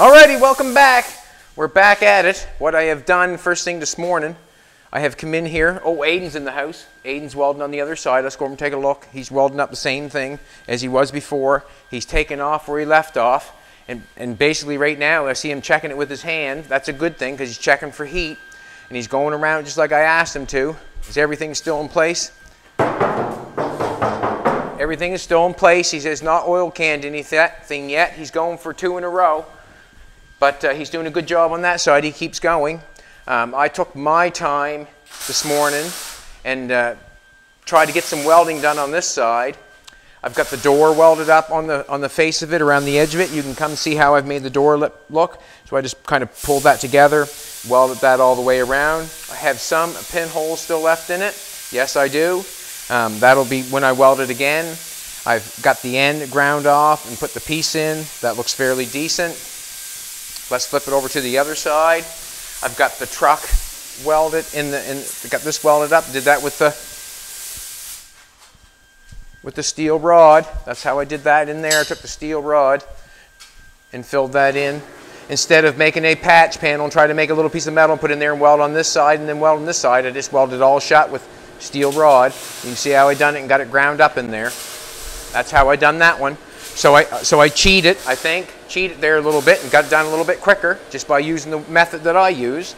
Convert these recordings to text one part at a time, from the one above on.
Alrighty, welcome back. We're back at it. What I have done first thing this morning, I have come in here. Oh, Aiden's in the house. Aiden's welding on the other side. Let's go over and take a look. He's welding up the same thing as he was before. He's taken off where he left off. And, and basically right now, I see him checking it with his hand. That's a good thing because he's checking for heat. And he's going around just like I asked him to. Is everything still in place? Everything is still in place. He says not oil canned anything yet. He's going for two in a row. But uh, he's doing a good job on that side. He keeps going. Um, I took my time this morning and uh, tried to get some welding done on this side. I've got the door welded up on the, on the face of it, around the edge of it. You can come see how I've made the door look. So I just kind of pulled that together, welded that all the way around. I have some pinholes still left in it. Yes, I do. Um, that'll be when I weld it again. I've got the end ground off and put the piece in. That looks fairly decent. Let's flip it over to the other side. I've got the truck welded in the, in, got this welded up. Did that with the, with the steel rod. That's how I did that in there. I took the steel rod and filled that in. Instead of making a patch panel and try to make a little piece of metal and put in there and weld on this side and then weld on this side, I just welded it all shut with steel rod. You can see how I done it and got it ground up in there. That's how I done that one. So I, so I cheated, I think, cheated there a little bit and got it done a little bit quicker just by using the method that I use.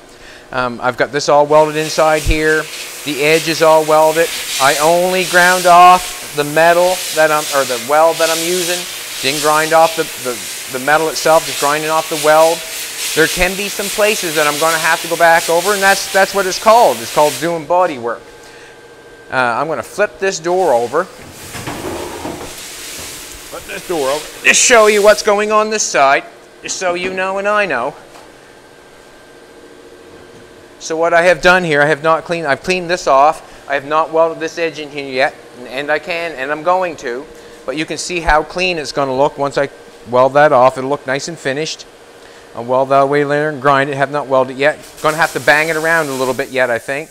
Um, I've got this all welded inside here. The edge is all welded. I only ground off the metal that I'm, or the weld that I'm using. Didn't grind off the, the, the metal itself, just grinding off the weld. There can be some places that I'm going to have to go back over, and that's, that's what it's called. It's called doing body work. Uh, I'm going to flip this door over this door over. Just show you what's going on this side, just so you know and I know. So what I have done here, I have not cleaned, I've cleaned this off. I have not welded this edge in here yet, and I can, and I'm going to. But you can see how clean it's going to look once I weld that off. It'll look nice and finished. I'll weld that away later and grind it. Have not welded it yet. Going to have to bang it around a little bit yet, I think.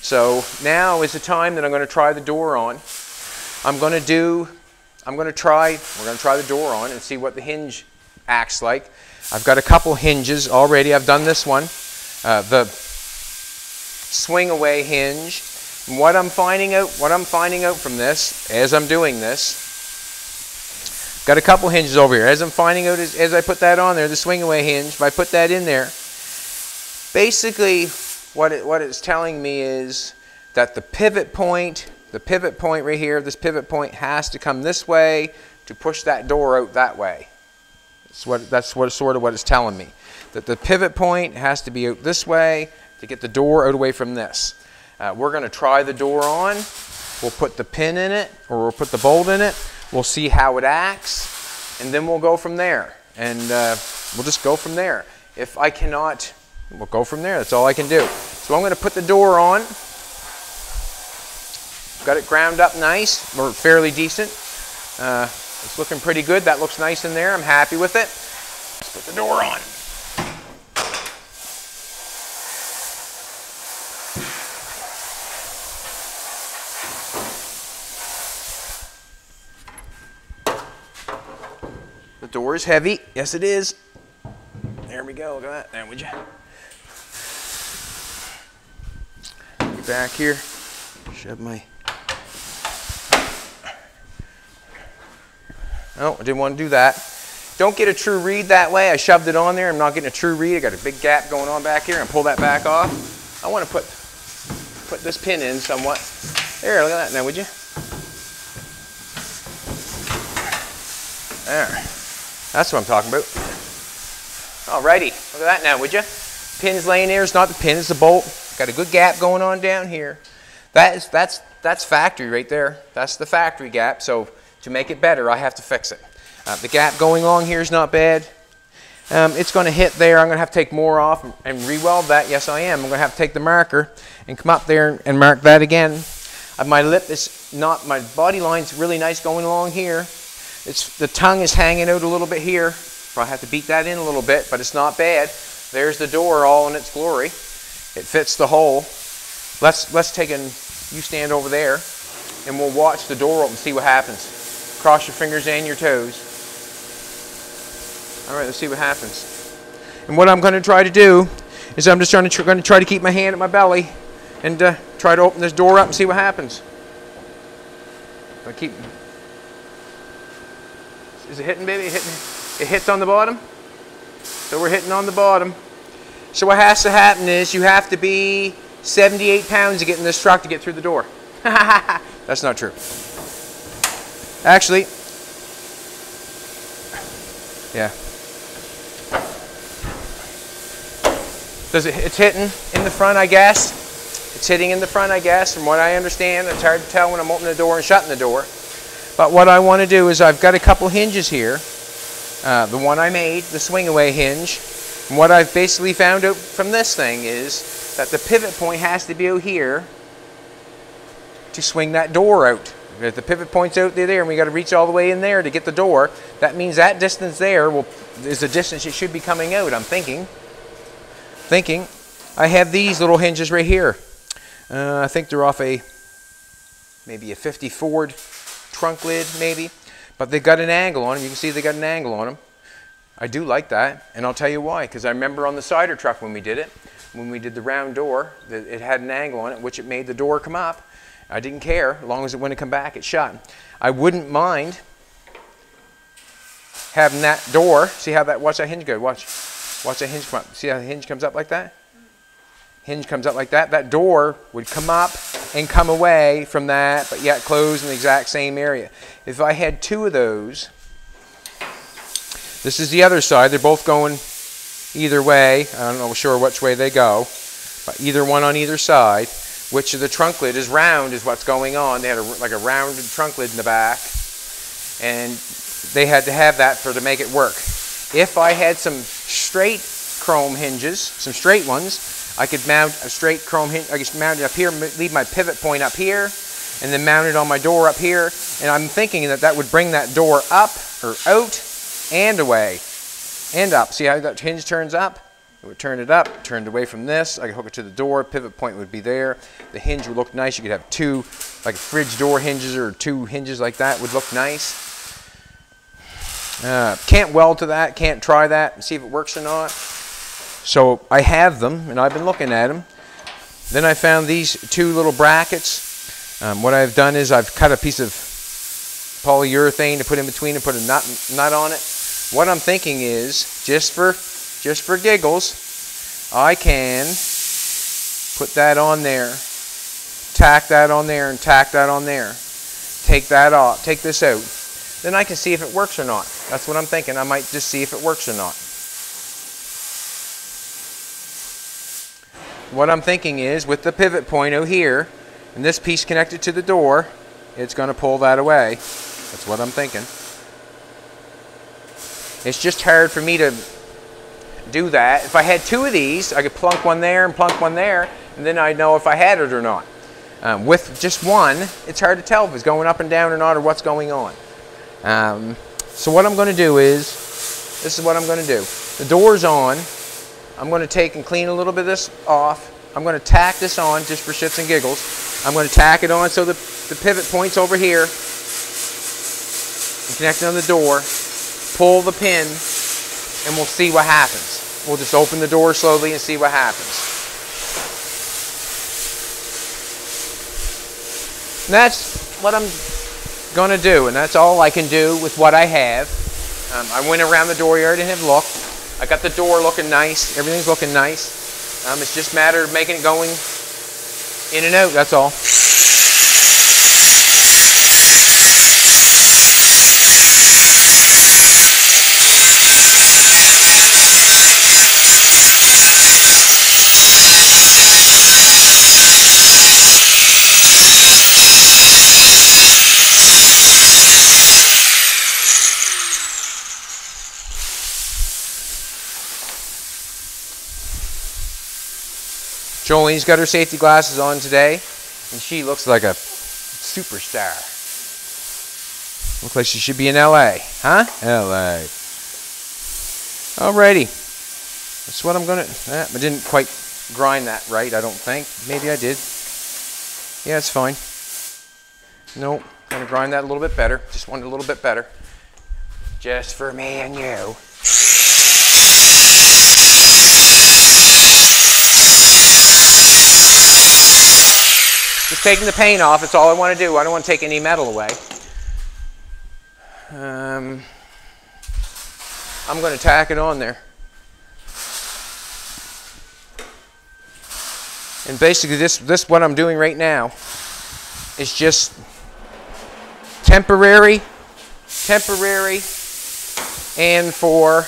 So now is the time that I'm going to try the door on. I'm going to do I'm going to try, we're going to try the door on and see what the hinge acts like. I've got a couple hinges already. I've done this one, uh, the swing away hinge. And what I'm finding out, what I'm finding out from this, as I'm doing this, got a couple hinges over here. As I'm finding out, as, as I put that on there, the swing away hinge, if I put that in there, basically what, it, what it's telling me is that the pivot point the pivot point right here, this pivot point has to come this way to push that door out that way. That's what, that's what sort of what it's telling me. That the pivot point has to be out this way to get the door out away from this. Uh, we're going to try the door on. We'll put the pin in it or we'll put the bolt in it. We'll see how it acts and then we'll go from there. And uh, we'll just go from there. If I cannot, we'll go from there. That's all I can do. So I'm going to put the door on. Got it ground up nice, or fairly decent. Uh, it's looking pretty good. That looks nice in there. I'm happy with it. Let's put the door on. The door is heavy. Yes, it is. There we go. Look at that. There, you? Get back here. Shove my No, I didn't want to do that. Don't get a true read that way. I shoved it on there. I'm not getting a true read. I got a big gap going on back here and pull that back off. I want to put put this pin in somewhat. There, look at that now, would you? There. That's what I'm talking about. Alrighty, look at that now, would you? Pin's laying there. It's not the pin, it's the bolt. Got a good gap going on down here. That is, that's, that's factory right there. That's the factory gap. So to make it better, I have to fix it. Uh, the gap going along here is not bad. Um, it's going to hit there. I'm going to have to take more off and re-weld that. Yes, I am. I'm going to have to take the marker and come up there and mark that again. Uh, my lip is not, my body line's really nice going along here. It's, the tongue is hanging out a little bit here. Probably have to beat that in a little bit, but it's not bad. There's the door all in its glory. It fits the hole. Let's, let's take an, you stand over there, and we'll watch the door open and see what happens. Cross your fingers and your toes. All right, let's see what happens. And what I'm going to try to do is I'm just trying to tr going to try to keep my hand at my belly and uh, try to open this door up and see what happens. I keep. Is it hitting, baby? Hitting. It hits on the bottom. So we're hitting on the bottom. So what has to happen is you have to be 78 pounds to get in this truck to get through the door. That's not true. Actually, yeah. Does it, it's hitting in the front, I guess. It's hitting in the front, I guess. From what I understand, it's hard to tell when I'm opening the door and shutting the door. But what I want to do is I've got a couple hinges here. Uh, the one I made, the swing away hinge. And what I've basically found out from this thing is that the pivot point has to be out here to swing that door out. If the pivot point's out there, and we got to reach all the way in there to get the door, that means that distance there will is the distance it should be coming out. I'm thinking, thinking, I have these little hinges right here. Uh, I think they're off a maybe a 50 Ford trunk lid, maybe, but they've got an angle on them. You can see they've got an angle on them. I do like that, and I'll tell you why. Because I remember on the cider truck when we did it, when we did the round door, it had an angle on it, which it made the door come up. I didn't care, as long as it wouldn't come back, it shut. I wouldn't mind having that door. See how that? Watch that hinge go. Watch, watch that hinge come up. See how the hinge comes up like that? Hinge comes up like that. That door would come up and come away from that, but yet close in the exact same area. If I had two of those this is the other side. They're both going either way. I don't know sure which way they go, but either one on either side. Which of the trunk lid is round is what's going on. They had a, like a rounded trunk lid in the back, and they had to have that for to make it work. If I had some straight chrome hinges, some straight ones, I could mount a straight chrome hinge. I could mount it up here, leave my pivot point up here, and then mount it on my door up here. And I'm thinking that that would bring that door up or out and away and up. See how that hinge turns up? It would turn it up, turned away from this. I could hook it to the door. Pivot point would be there. The hinge would look nice. You could have two, like fridge door hinges or two hinges like that would look nice. Uh, can't weld to that. Can't try that and see if it works or not. So I have them, and I've been looking at them. Then I found these two little brackets. Um, what I've done is I've cut a piece of polyurethane to put in between and put a nut, nut on it what I'm thinking is, just for, just for giggles, I can put that on there, tack that on there, and tack that on there. Take that off, take this out. Then I can see if it works or not. That's what I'm thinking. I might just see if it works or not. What I'm thinking is, with the pivot point out here, and this piece connected to the door, it's going to pull that away. That's what I'm thinking. It's just hard for me to do that. If I had two of these, I could plunk one there and plunk one there, and then I'd know if I had it or not. Um, with just one, it's hard to tell if it's going up and down or not or what's going on. Um, so what I'm going to do is, this is what I'm going to do. The door's on. I'm going to take and clean a little bit of this off. I'm going to tack this on just for shits and giggles. I'm going to tack it on so the, the pivot point's over here and connecting on the door pull the pin, and we'll see what happens. We'll just open the door slowly and see what happens. And that's what I'm going to do, and that's all I can do with what I have. Um, I went around the dooryard and have looked. I got the door looking nice. Everything's looking nice. Um, it's just a matter of making it going in and out, that's all. Jolene's got her safety glasses on today, and she looks like a superstar. Looks like she should be in LA. Huh? LA. Alrighty. That's what I'm gonna. Eh, I didn't quite grind that right, I don't think. Maybe I did. Yeah, it's fine. Nope. Gonna grind that a little bit better. Just want it a little bit better. Just for me and you. Taking the paint off. That's all I want to do. I don't want to take any metal away. Um, I'm going to tack it on there. And basically this, this what I'm doing right now is just temporary, temporary, and for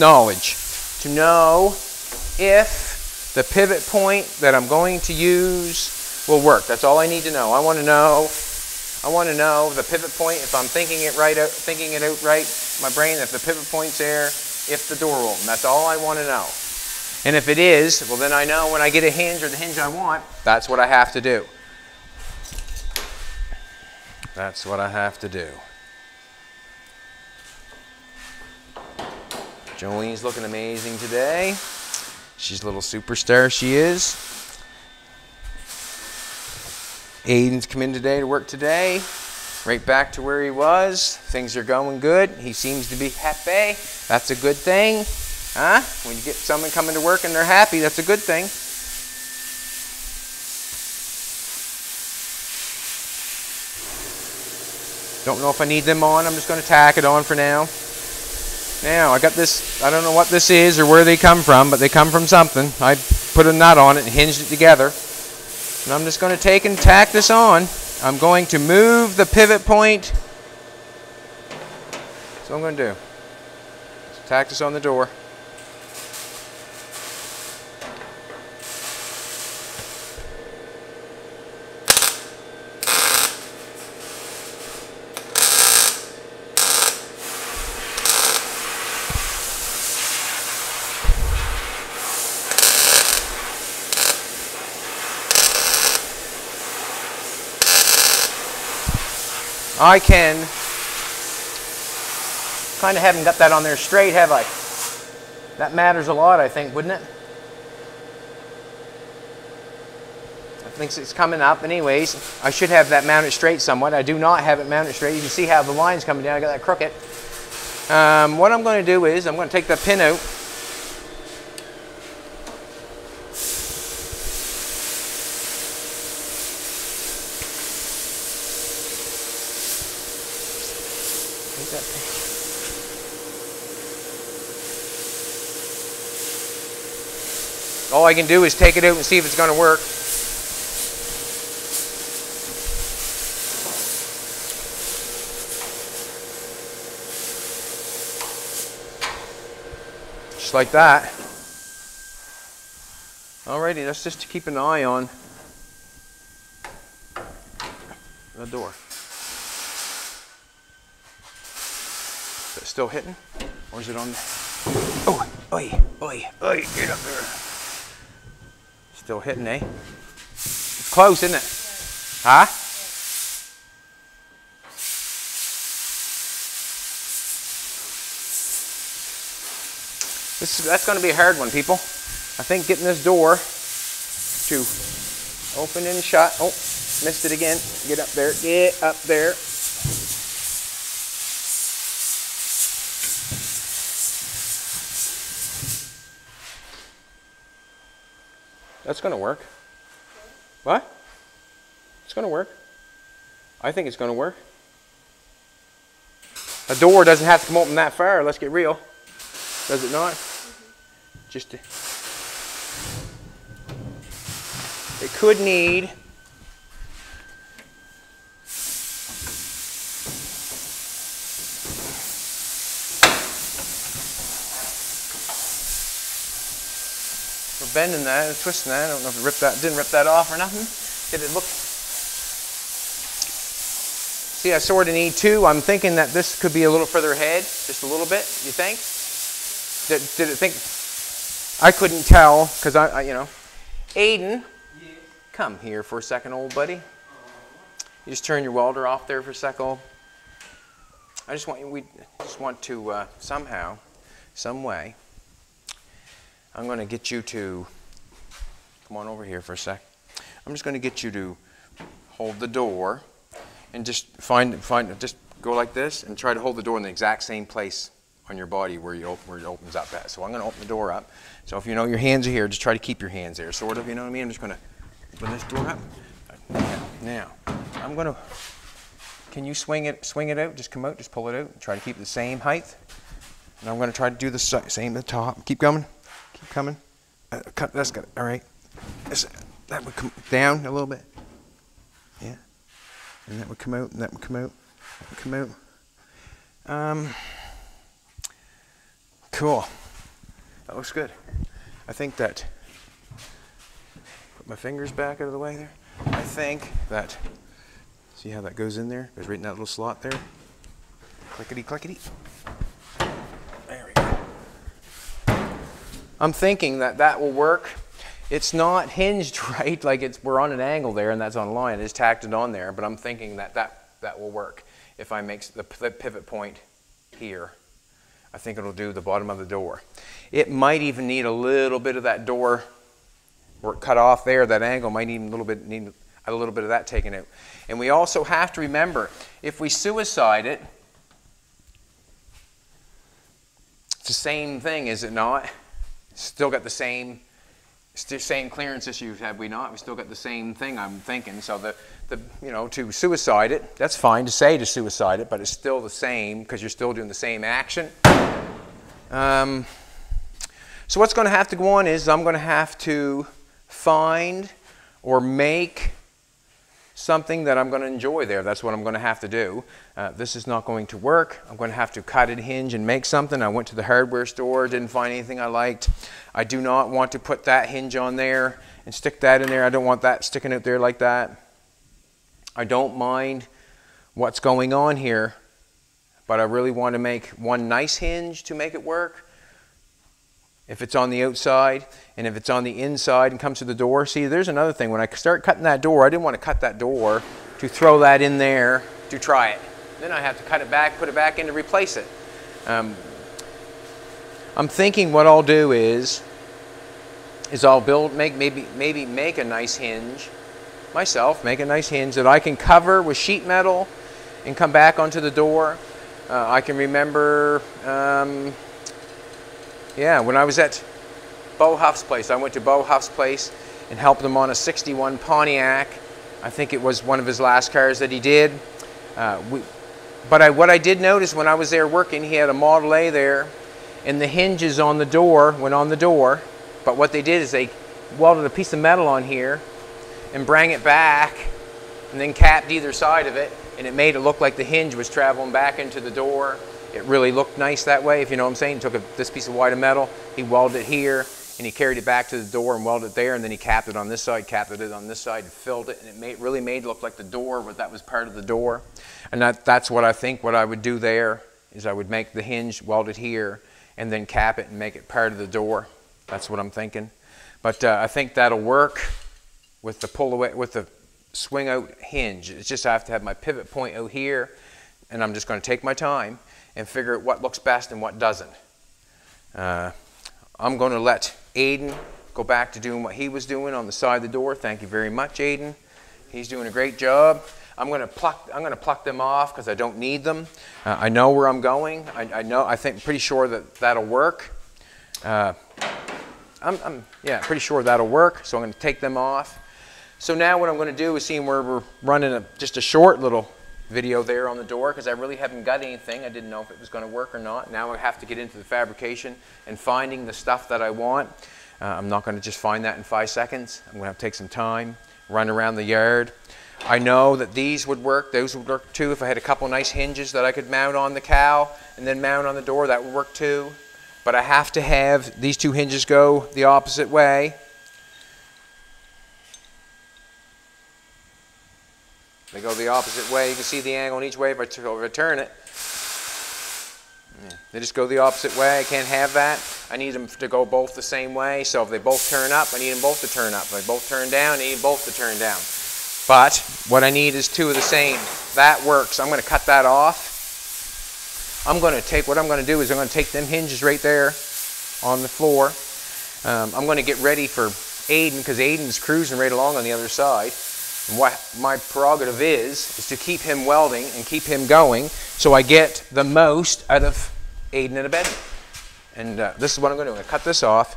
knowledge. To know if the pivot point that I'm going to use will work. That's all I need to know. I want to know I want to know the pivot point, if I'm thinking it right out, thinking it out right, my brain, if the pivot point's there, if the door will open. That's all I want to know. And if it is, well then I know when I get a hinge or the hinge I want, that's what I have to do. That's what I have to do. Jolene's looking amazing today. She's a little superstar, she is. Aiden's come in today to work today. Right back to where he was. Things are going good. He seems to be happy. That's a good thing. Huh? When you get someone coming to work and they're happy, that's a good thing. Don't know if I need them on. I'm just going to tack it on for now. Now, I got this, I don't know what this is or where they come from, but they come from something. I put a nut on it and hinged it together. And I'm just going to take and tack this on. I'm going to move the pivot point. That's what I'm going to do. Tack this on the door. I can, kind of haven't got that on there straight, have I? That matters a lot, I think, wouldn't it? I think it's coming up anyways. I should have that mounted straight somewhat. I do not have it mounted straight. You can see how the line's coming down. I got that crooked. Um, what I'm going to do is I'm going to take the pin out All I can do is take it out and see if it's going to work. Just like that. Alrighty, that's just to keep an eye on the door. Is it still hitting? Or is it on? Oh, oi, oi, oi, get up there. Still hitting, eh? It's close, isn't it? Huh? This is, that's going to be a hard one, people. I think getting this door to open and shut. Oh, missed it again. Get up there. Get up there. That's going to work. What? It's going to work. I think it's going to work. A door doesn't have to come open that far. Let's get real. Does it not? Just to, it could need bending that and twisting that. I don't know if it ripped that, didn't rip that off or nothing. Did it look? See, I sort need two. I'm thinking that this could be a little further ahead, just a little bit. You think? Did, did it think? I couldn't tell because I, I, you know, Aiden, come here for a second, old buddy. You just turn your welder off there for a second. I just want you. we just want to uh, somehow, some way I'm going to get you to, come on over here for a sec. I'm just going to get you to hold the door and just find, find, just go like this and try to hold the door in the exact same place on your body where, you, where it opens up at. So I'm going to open the door up. So if you know your hands are here, just try to keep your hands there, sort of, you know what I mean? I'm just going to open this door up. Now, I'm going to, can you swing it, swing it out? Just come out, just pull it out. Try to keep the same height. And I'm going to try to do the same at the top. Keep coming, keep coming. Uh, cut, that's good, all right. That would come down a little bit. Yeah. And that would come out, and that would come out, that would come out. Um, cool. That looks good. I think that, put my fingers back out of the way there. I think that, see how that goes in there? Goes right in that little slot there. Clickety, clickety. There we go. I'm thinking that that will work. It's not hinged right, like it's we're on an angle there and that's on line. It's tacked it on there, but I'm thinking that that, that will work if I make the, the pivot point here. I think it'll do the bottom of the door. It might even need a little bit of that door it cut off there, that angle might need a little bit need a little bit of that taken out. And we also have to remember, if we suicide it, it's the same thing, is it not? Still got the same same clearance issues, have we not? We still got the same thing, I'm thinking. So the, the you know, to suicide it, that's fine to say to suicide it, but it's still the same because you're still doing the same action. Um, so what's going to have to go on is I'm going to have to find or make something that I'm going to enjoy there. That's what I'm going to have to do. Uh, this is not going to work. I'm going to have to cut it, hinge, and make something. I went to the hardware store, didn't find anything I liked. I do not want to put that hinge on there and stick that in there. I don't want that sticking out there like that. I don't mind what's going on here, but I really want to make one nice hinge to make it work if it's on the outside and if it's on the inside and comes to the door. See, there's another thing. When I start cutting that door, I didn't want to cut that door to throw that in there to try it. Then I have to cut it back, put it back in to replace it. Um, I'm thinking what I'll do is, is I'll build, make maybe maybe make a nice hinge myself, make a nice hinge that I can cover with sheet metal and come back onto the door. Uh, I can remember um, yeah, when I was at Bo Huff's place, I went to Bo Huff's place and helped him on a 61 Pontiac. I think it was one of his last cars that he did. Uh, we, but I, what I did notice when I was there working, he had a Model A there, and the hinges on the door went on the door. But what they did is they welded a piece of metal on here and brang it back and then capped either side of it, and it made it look like the hinge was traveling back into the door. It really looked nice that way, if you know what I'm saying. He took a, this piece of white metal, he welded it here, and he carried it back to the door and welded it there, and then he capped it on this side, capped it on this side, and filled it, and it made, really made look like the door, but that was part of the door. And that, that's what I think what I would do there, is I would make the hinge, weld it here, and then cap it and make it part of the door. That's what I'm thinking. But uh, I think that'll work with the pull away, with the swing out hinge. It's just I have to have my pivot point out here, and I'm just going to take my time and figure out what looks best and what doesn't. Uh, I'm going to let Aiden go back to doing what he was doing on the side of the door. Thank you very much, Aiden. He's doing a great job. I'm going to pluck. I'm going to pluck them off because I don't need them. Uh, I know where I'm going. I, I, know. I think pretty sure that that'll work. Uh, I'm, I'm, yeah pretty sure that'll work. So I'm going to take them off. So now what I'm going to do is see where we're running a, just a short little video there on the door because I really haven't got anything. I didn't know if it was going to work or not. Now I have to get into the fabrication and finding the stuff that I want. Uh, I'm not going to just find that in five seconds. I'm going to to take some time, run around the yard. I know that these would work. Those would work too. If I had a couple nice hinges that I could mount on the cowl and then mount on the door, that would work too. But I have to have these two hinges go the opposite way. They go the opposite way. You can see the angle in each way if I turn it. They just go the opposite way. I can't have that. I need them to go both the same way. So if they both turn up, I need them both to turn up. If they both turn down, I need both to turn down. But what I need is two of the same. That works. I'm going to cut that off. I'm going to take, what I'm going to do is I'm going to take them hinges right there on the floor. Um, I'm going to get ready for Aiden because Aiden's cruising right along on the other side what my prerogative is, is to keep him welding and keep him going so I get the most out of Aiden and Abednego. And uh, this is what I'm going to do. I'm going to cut this off.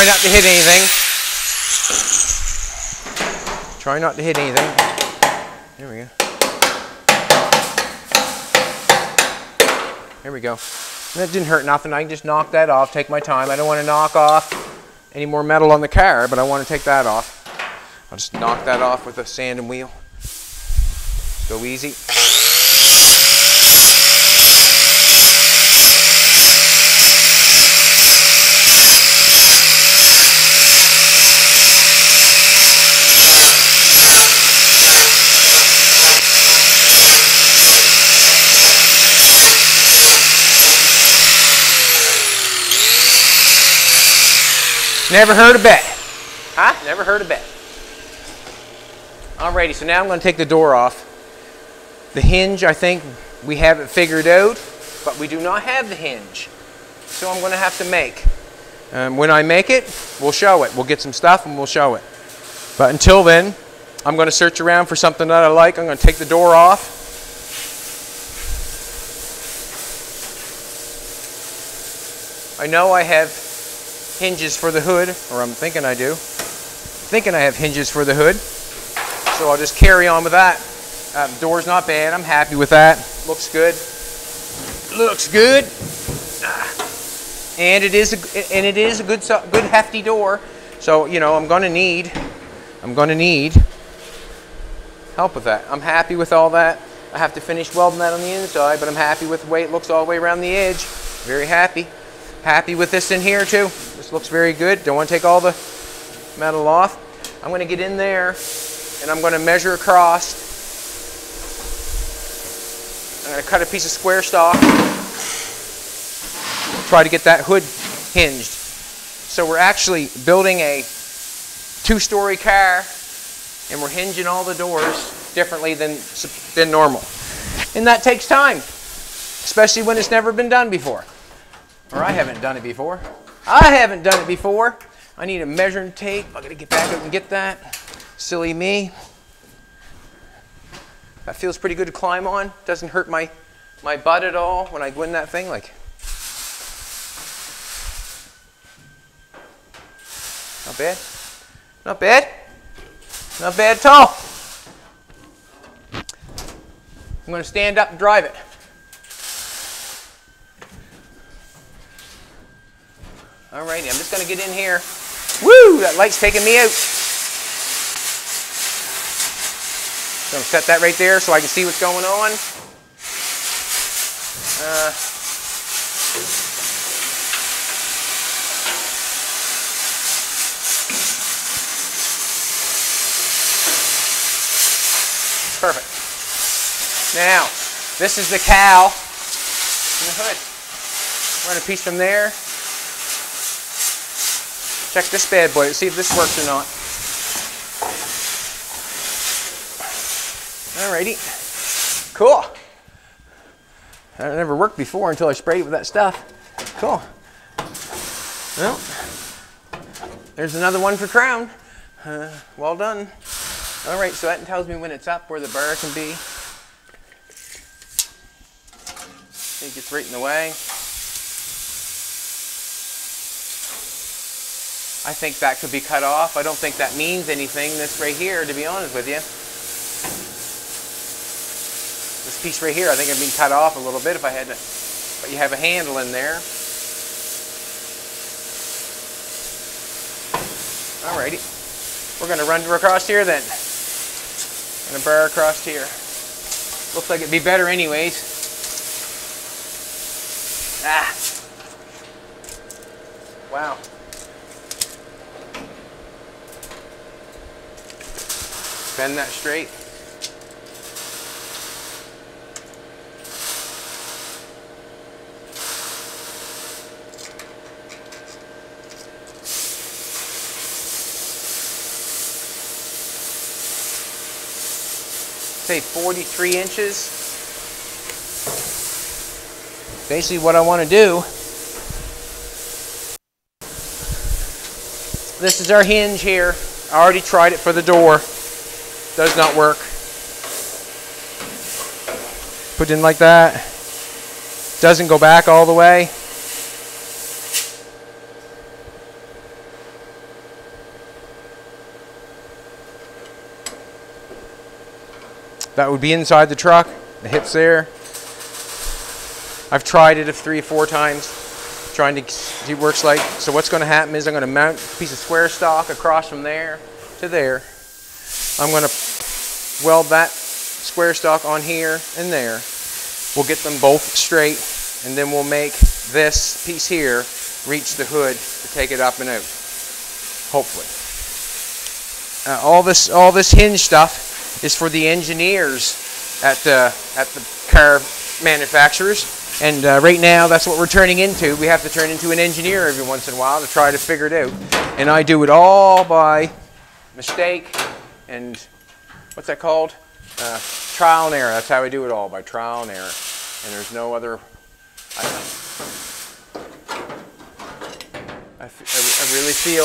Try not to hit anything. Try not to hit anything. There we go. There we go. That didn't hurt nothing. I can just knock that off, take my time. I don't want to knock off any more metal on the car, but I want to take that off. I'll just knock that off with a sanding wheel. Go easy. Never heard of bet. Huh? Never heard of bet. Alrighty, so now I'm going to take the door off. The hinge, I think we have it figured out, but we do not have the hinge. So I'm going to have to make. Um, when I make it, we'll show it. We'll get some stuff and we'll show it. But until then, I'm going to search around for something that I like. I'm going to take the door off. I know I have hinges for the hood, or I'm thinking I do. Thinking I have hinges for the hood. So I'll just carry on with that. Um, door's not bad. I'm happy with that. Looks good. Looks good. And it is a, and it is a good good hefty door. So you know I'm to need I'm going to need help with that. I'm happy with all that. I have to finish welding that on the inside, but I'm happy with the way it looks all the way around the edge. Very happy. Happy with this in here too. This looks very good. Don't want to take all the metal off. I'm going to get in there and I'm going to measure across. I'm going to cut a piece of square stock. Try to get that hood hinged. So we're actually building a two-story car and we're hinging all the doors differently than, than normal. And that takes time, especially when it's never been done before. Or I haven't done it before. I haven't done it before. I need a measuring tape. I gotta get back up and get that. Silly me. That feels pretty good to climb on. Doesn't hurt my, my butt at all when I go in that thing. Like, not bad. Not bad. Not bad at all. I'm going to stand up and drive it. Alrighty, I'm just going to get in here. Woo! That light's taking me out. So I'm going to set that right there so I can see what's going on. Uh, perfect. Now, this is the cowl in the hood. Run a piece from there. Check this bad boy, see if this works or not. Alrighty. Cool. That never worked before until I sprayed it with that stuff. Cool. Well, there's another one for crown. Uh, well done. All right, so that tells me when it's up where the bar can be. I think it's right in the way. I think that could be cut off. I don't think that means anything, this right here, to be honest with you. This piece right here, I think it'd be cut off a little bit if I had to, but you have a handle in there. Alrighty. We're gonna run across here then. And a bar across here. Looks like it'd be better anyways. Ah. Wow. Bend that straight. Say 43 inches. Basically what I want to do this is our hinge here. I already tried it for the door does not work. Put in like that. Doesn't go back all the way. That would be inside the truck. The hip's there. I've tried it three, four times, trying to see what it works like. So what's going to happen is I'm going to mount a piece of square stock across from there to there. I'm going to weld that square stock on here and there. We'll get them both straight, and then we'll make this piece here reach the hood to take it up and out. Hopefully. Uh, all this all this hinge stuff is for the engineers at the at the car manufacturers and uh, right now, that's what we're turning into. We have to turn into an engineer every once in a while to try to figure it out. And I do it all by mistake and what's that called? Uh, trial and error. That's how we do it all, by trial and error. And there's no other, I, I, I really feel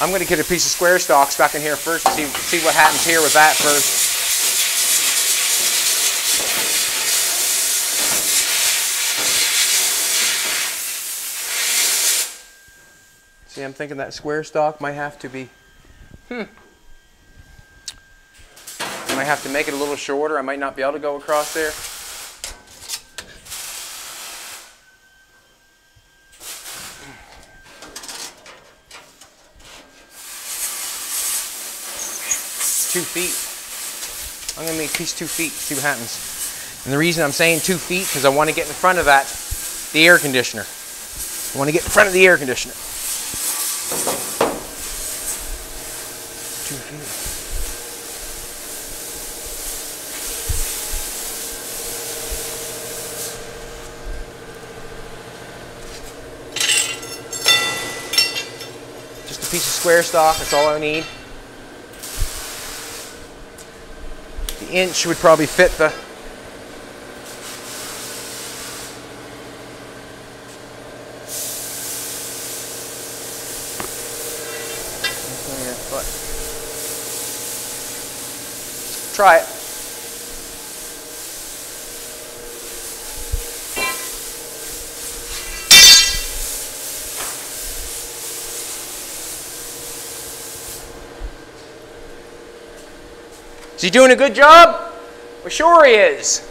I'm going to get a piece of square stock stuck in here first and see, see what happens here with that first. I'm thinking that square stock might have to be, hmm. I might have to make it a little shorter. I might not be able to go across there. two feet. I'm gonna make piece two feet, see what happens. And the reason I'm saying two feet, because I want to get in front of that, the air conditioner. I want to get in front of the air conditioner. Two feet. Just a piece of square stock, that's all I need. The inch would probably fit the Try it. Is he doing a good job? Well, sure he is.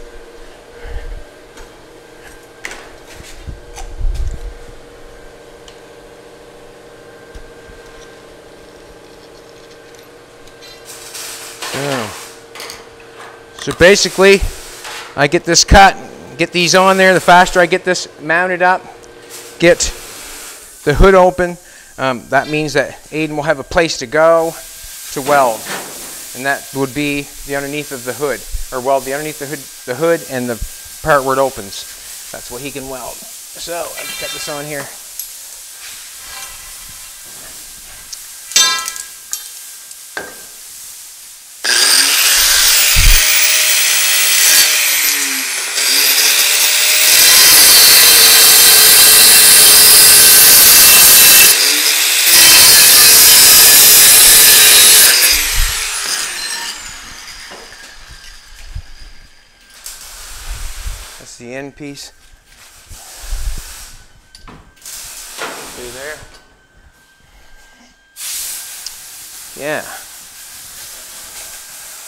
So basically, I get this cut, get these on there. The faster I get this mounted up, get the hood open, um, that means that Aiden will have a place to go to weld and that would be the underneath of the hood, or weld the underneath the hood, the hood and the part where it opens. That's what he can weld. So I've got this on here. the end piece. See there? Yeah.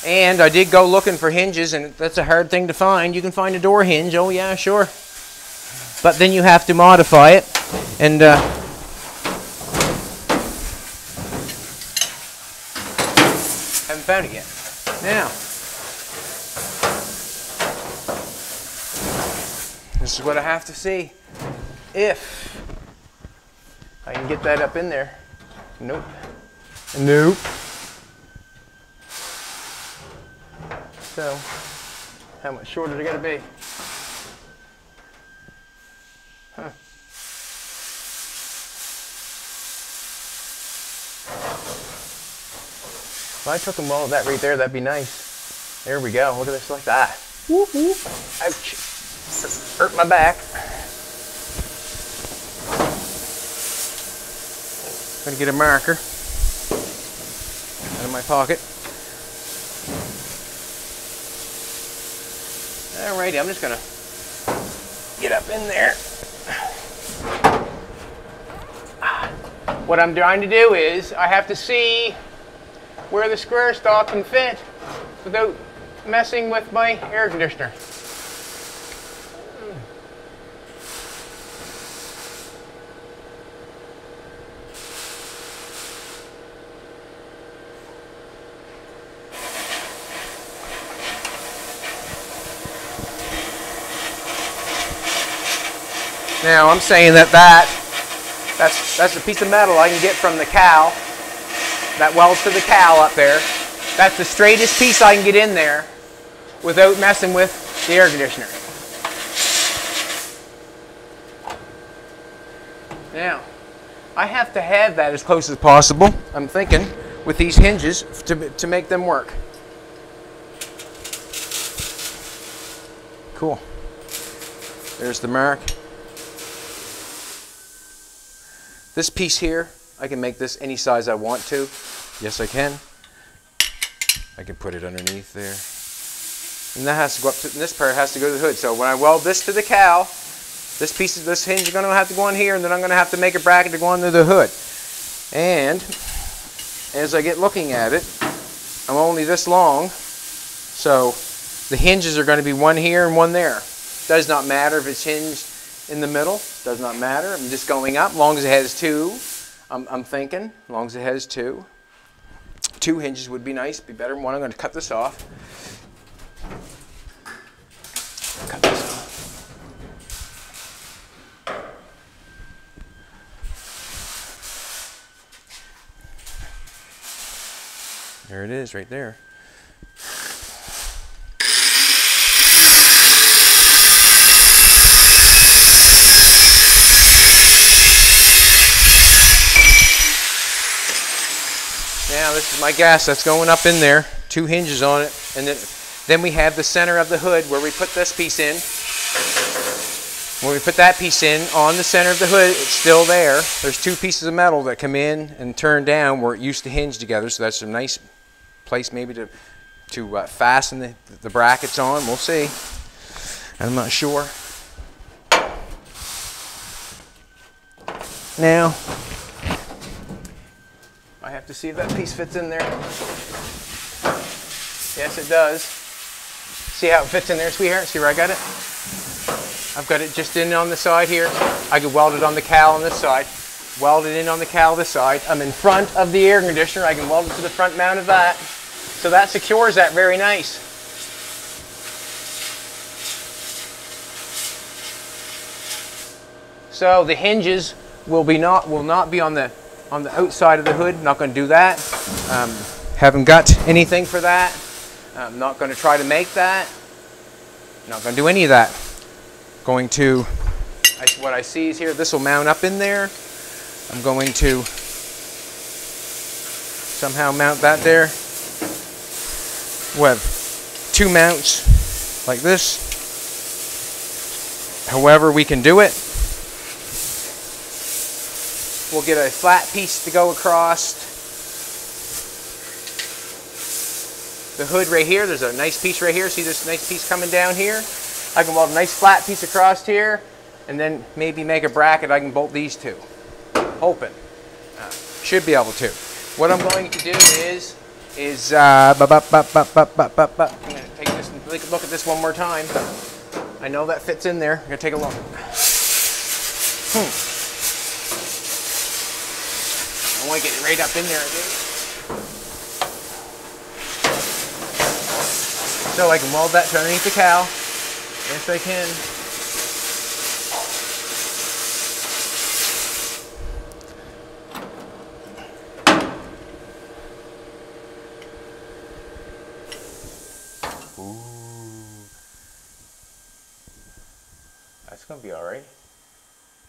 And I did go looking for hinges, and that's a hard thing to find. You can find a door hinge, oh yeah, sure. But then you have to modify it, and uh, haven't found it yet. Now, This is what I have to see. If I can get that up in there. Nope. Nope. So, how much shorter is it going to be? Huh. If I took them all that right there, that'd be nice. There we go. Look at this like that. Whoop, whoop. Ouch hurt my back. Gonna get a marker out of my pocket. Alrighty, I'm just gonna get up in there. what I'm trying to do is I have to see where the square stock can fit without messing with my air conditioner. Now I'm saying that that that's that's a piece of metal I can get from the cowl that welds to the cowl up there. That's the straightest piece I can get in there without messing with the air conditioner. Now, I have to have that as close as possible, I'm thinking, with these hinges to, to make them work. Cool. There's the mark. This piece here, I can make this any size I want to. Yes, I can. I can put it underneath there. And that has to go up to, this part has to go to the hood. So when I weld this to the cowl, this piece of this hinge is going to have to go on here, and then I'm going to have to make a bracket to go under the hood. And as I get looking at it, I'm only this long, so the hinges are going to be one here and one there. Does not matter if it's hinged in the middle. Does not matter. I'm just going up. long as it has two, I'm, I'm thinking. long as it has two. Two hinges would be nice. Be better than one. I'm going to cut this off. Cut this off. There it is, right there. Now this is my gas that's going up in there, two hinges on it, and then, then we have the center of the hood where we put this piece in. When we put that piece in on the center of the hood, it's still there. There's two pieces of metal that come in and turn down where it used to hinge together, so that's a nice place maybe to, to uh, fasten the, the brackets on. We'll see. I'm not sure. Now, I have to see if that piece fits in there. Yes, it does. See how it fits in there, sweetheart? See where I got it? I've got it just in on the side here. I can weld it on the cowl on this side. Weld it in on the cowl this side. I'm in front of the air conditioner. I can weld it to the front mount of that. So that secures that very nice. So the hinges will be not will not be on the on the outside of the hood. Not going to do that. Um, haven't got anything for that. I'm not going to try to make that. Not going to do any of that. Going to, I, what I see is here, this will mount up in there. I'm going to somehow mount that there. We have two mounts like this. However we can do it. We'll get a flat piece to go across. The hood right here, there's a nice piece right here. See this nice piece coming down here? I can weld a nice flat piece across here and then maybe make a bracket. I can bolt these two open. Uh, should be able to. What I'm going to do is, is uh, bu -bu I'm going to take this look at this one more time. I know that fits in there. I'm going to take a look. Hmm. Want to get right up in there. So I can weld that to underneath the cowl. Yes, I can. Ooh. That's going to be all right.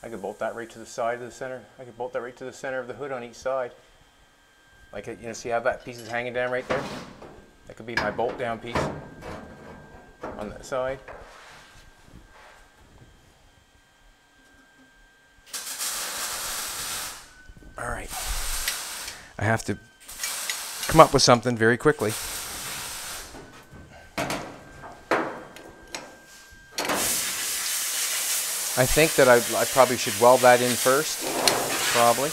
I could bolt that right to the side of the center. I could bolt that right to the center of the hood on each side. Like, you know, see how that piece is hanging down right there? That could be my bolt down piece on that side. All right. I have to come up with something very quickly. I think that I, I probably should weld that in first, probably.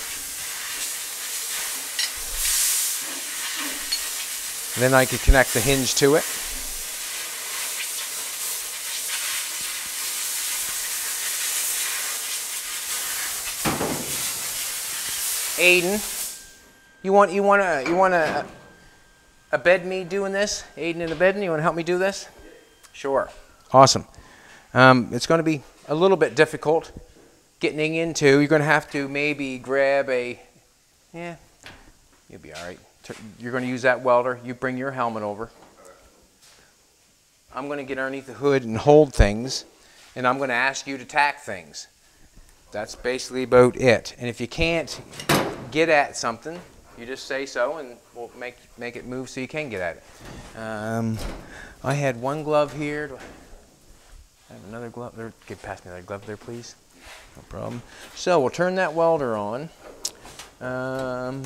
And then I could connect the hinge to it. Aiden, you want you want to you want to uh, abed me doing this? Aiden and abed you want to help me do this? Sure. Awesome. Um, it's going to be a little bit difficult getting into. You're going to have to maybe grab a, yeah, you'll be all right. You're going to use that welder. You bring your helmet over. I'm going to get underneath the hood and hold things, and I'm going to ask you to tack things. That's basically about it. And if you can't get at something, you just say so, and we'll make make it move so you can get at it. Um, I had one glove here. I have another glove there. Get past me that glove there, please. No problem. So we'll turn that welder on. Um,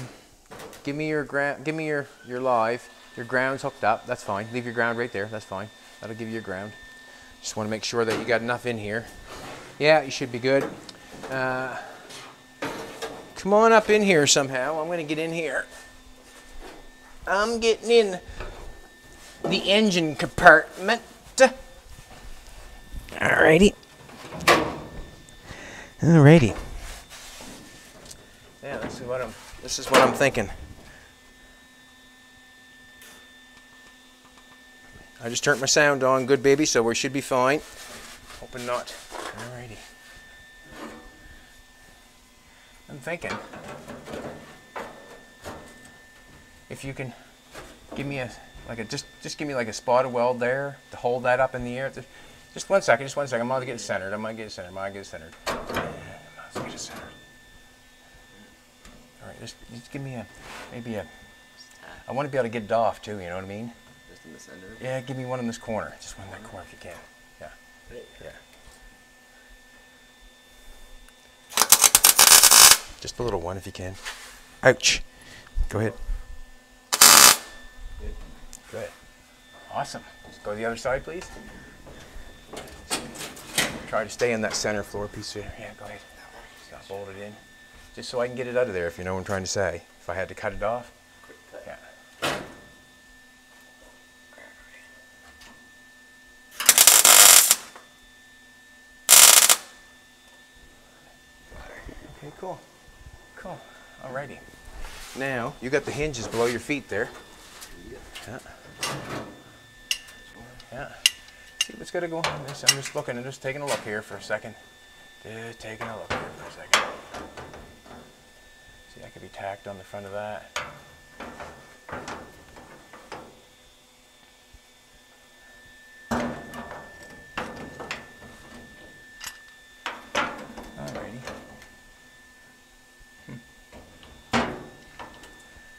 give me your ground. Give me your your live. Your ground's hooked up. That's fine. Leave your ground right there. That's fine. That'll give you your ground. Just want to make sure that you got enough in here. Yeah, you should be good. Uh, come on up in here somehow. I'm going to get in here. I'm getting in the engine compartment. Alrighty. Alrighty. Yeah, this is what I'm this is what I'm thinking. I just turned my sound on, good baby, so we should be fine. Hoping not. Alrighty. I'm thinking if you can give me a like a just just give me like a spot of weld there to hold that up in the air. Just one second, just one second. I'm gonna get centered. I'm gonna get centered. I'm gonna get centered. Let's get centered. All right, just, just give me a maybe a. I want to be able to get it off too. You know what I mean? Just in the center. Yeah, give me one in this corner. Just one in that corner if you can. Yeah. Yeah. Just a little one if you can. Ouch. Go ahead. Good. Good. Awesome. Let's go to the other side, please. Try to stay in that center floor piece here. Yeah, go ahead. Got bolted in. Just so I can get it out of there, if you know what I'm trying to say. If I had to cut it off. Yeah. Okay, cool. Cool. Alrighty. Now, you got the hinges below your feet there. Yeah. Yeah. See what's gonna go on this. I'm just looking and just taking a look here for a second. Just taking a look here for a second. See, that could be tacked on the front of that. Hmm.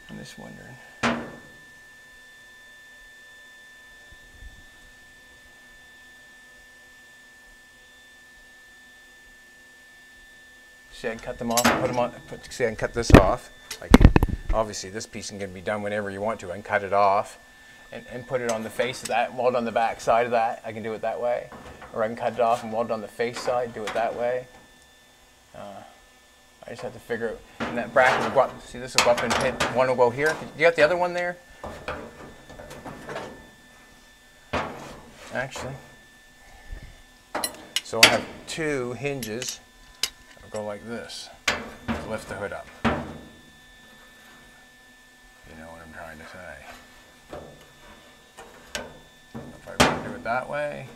I'm just wondering. See, I can cut them off, put them on, put, see, I can cut this off. Like, obviously, this piece can be done whenever you want to. I can cut it off and, and put it on the face of that, weld on the back side of that. I can do it that way. Or I can cut it off and weld on the face side, do it that way. Uh, I just have to figure out, and that bracket will go up, see this will go up and hit, one will go here. You got the other one there? Actually. So I have two hinges go like this lift the hood up. You know what I'm trying to say. If I want to do it that way,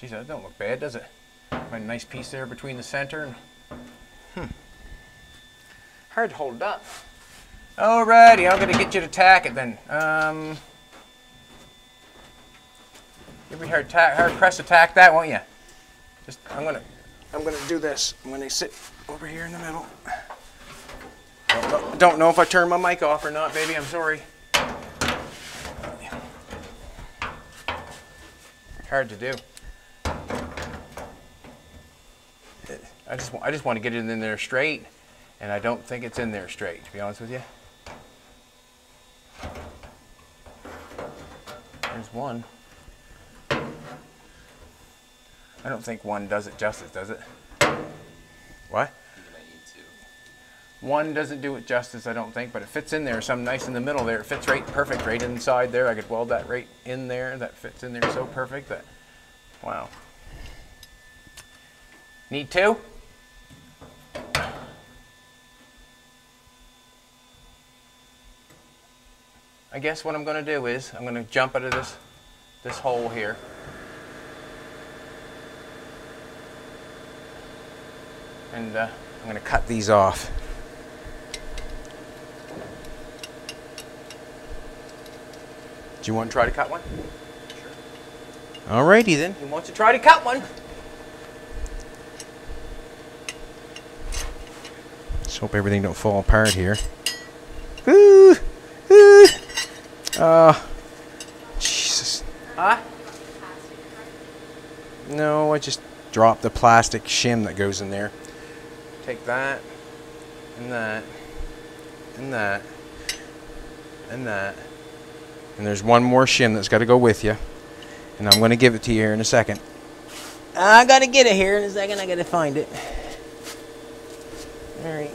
Geez, that don't look bad, does it? Got a nice piece there between the center and hmm. Hard to hold it up. Alrighty, I'm gonna get you to tack it then. Um, you'll be hard tack, hard press to tack that, won't you? Just, I'm gonna, I'm gonna do this. I'm gonna sit over here in the middle. Don't know, don't know if I turned my mic off or not, baby. I'm sorry. Hard to do. I just, I just want to get it in there straight, and I don't think it's in there straight, to be honest with you. There's one. I don't think one does it justice, does it? What? One doesn't do it justice, I don't think, but it fits in there. Some nice in the middle there. It fits right perfect right inside there. I could weld that right in there. That fits in there so perfect that, wow. Need two? I guess what I'm going to do is I'm going to jump out of this this hole here. And uh, I'm going to cut these off. Do you want to try to cut one? Sure. Alrighty then. He wants to try to cut one. Let's hope everything don't fall apart here. Ooh, ooh. Oh, Jesus. Huh? No, I just dropped the plastic shim that goes in there. Take that, and that, and that, and that. And there's one more shim that's got to go with you. And I'm going to give it to you here in a second. I got to get it here in a second. I got to find it. All right.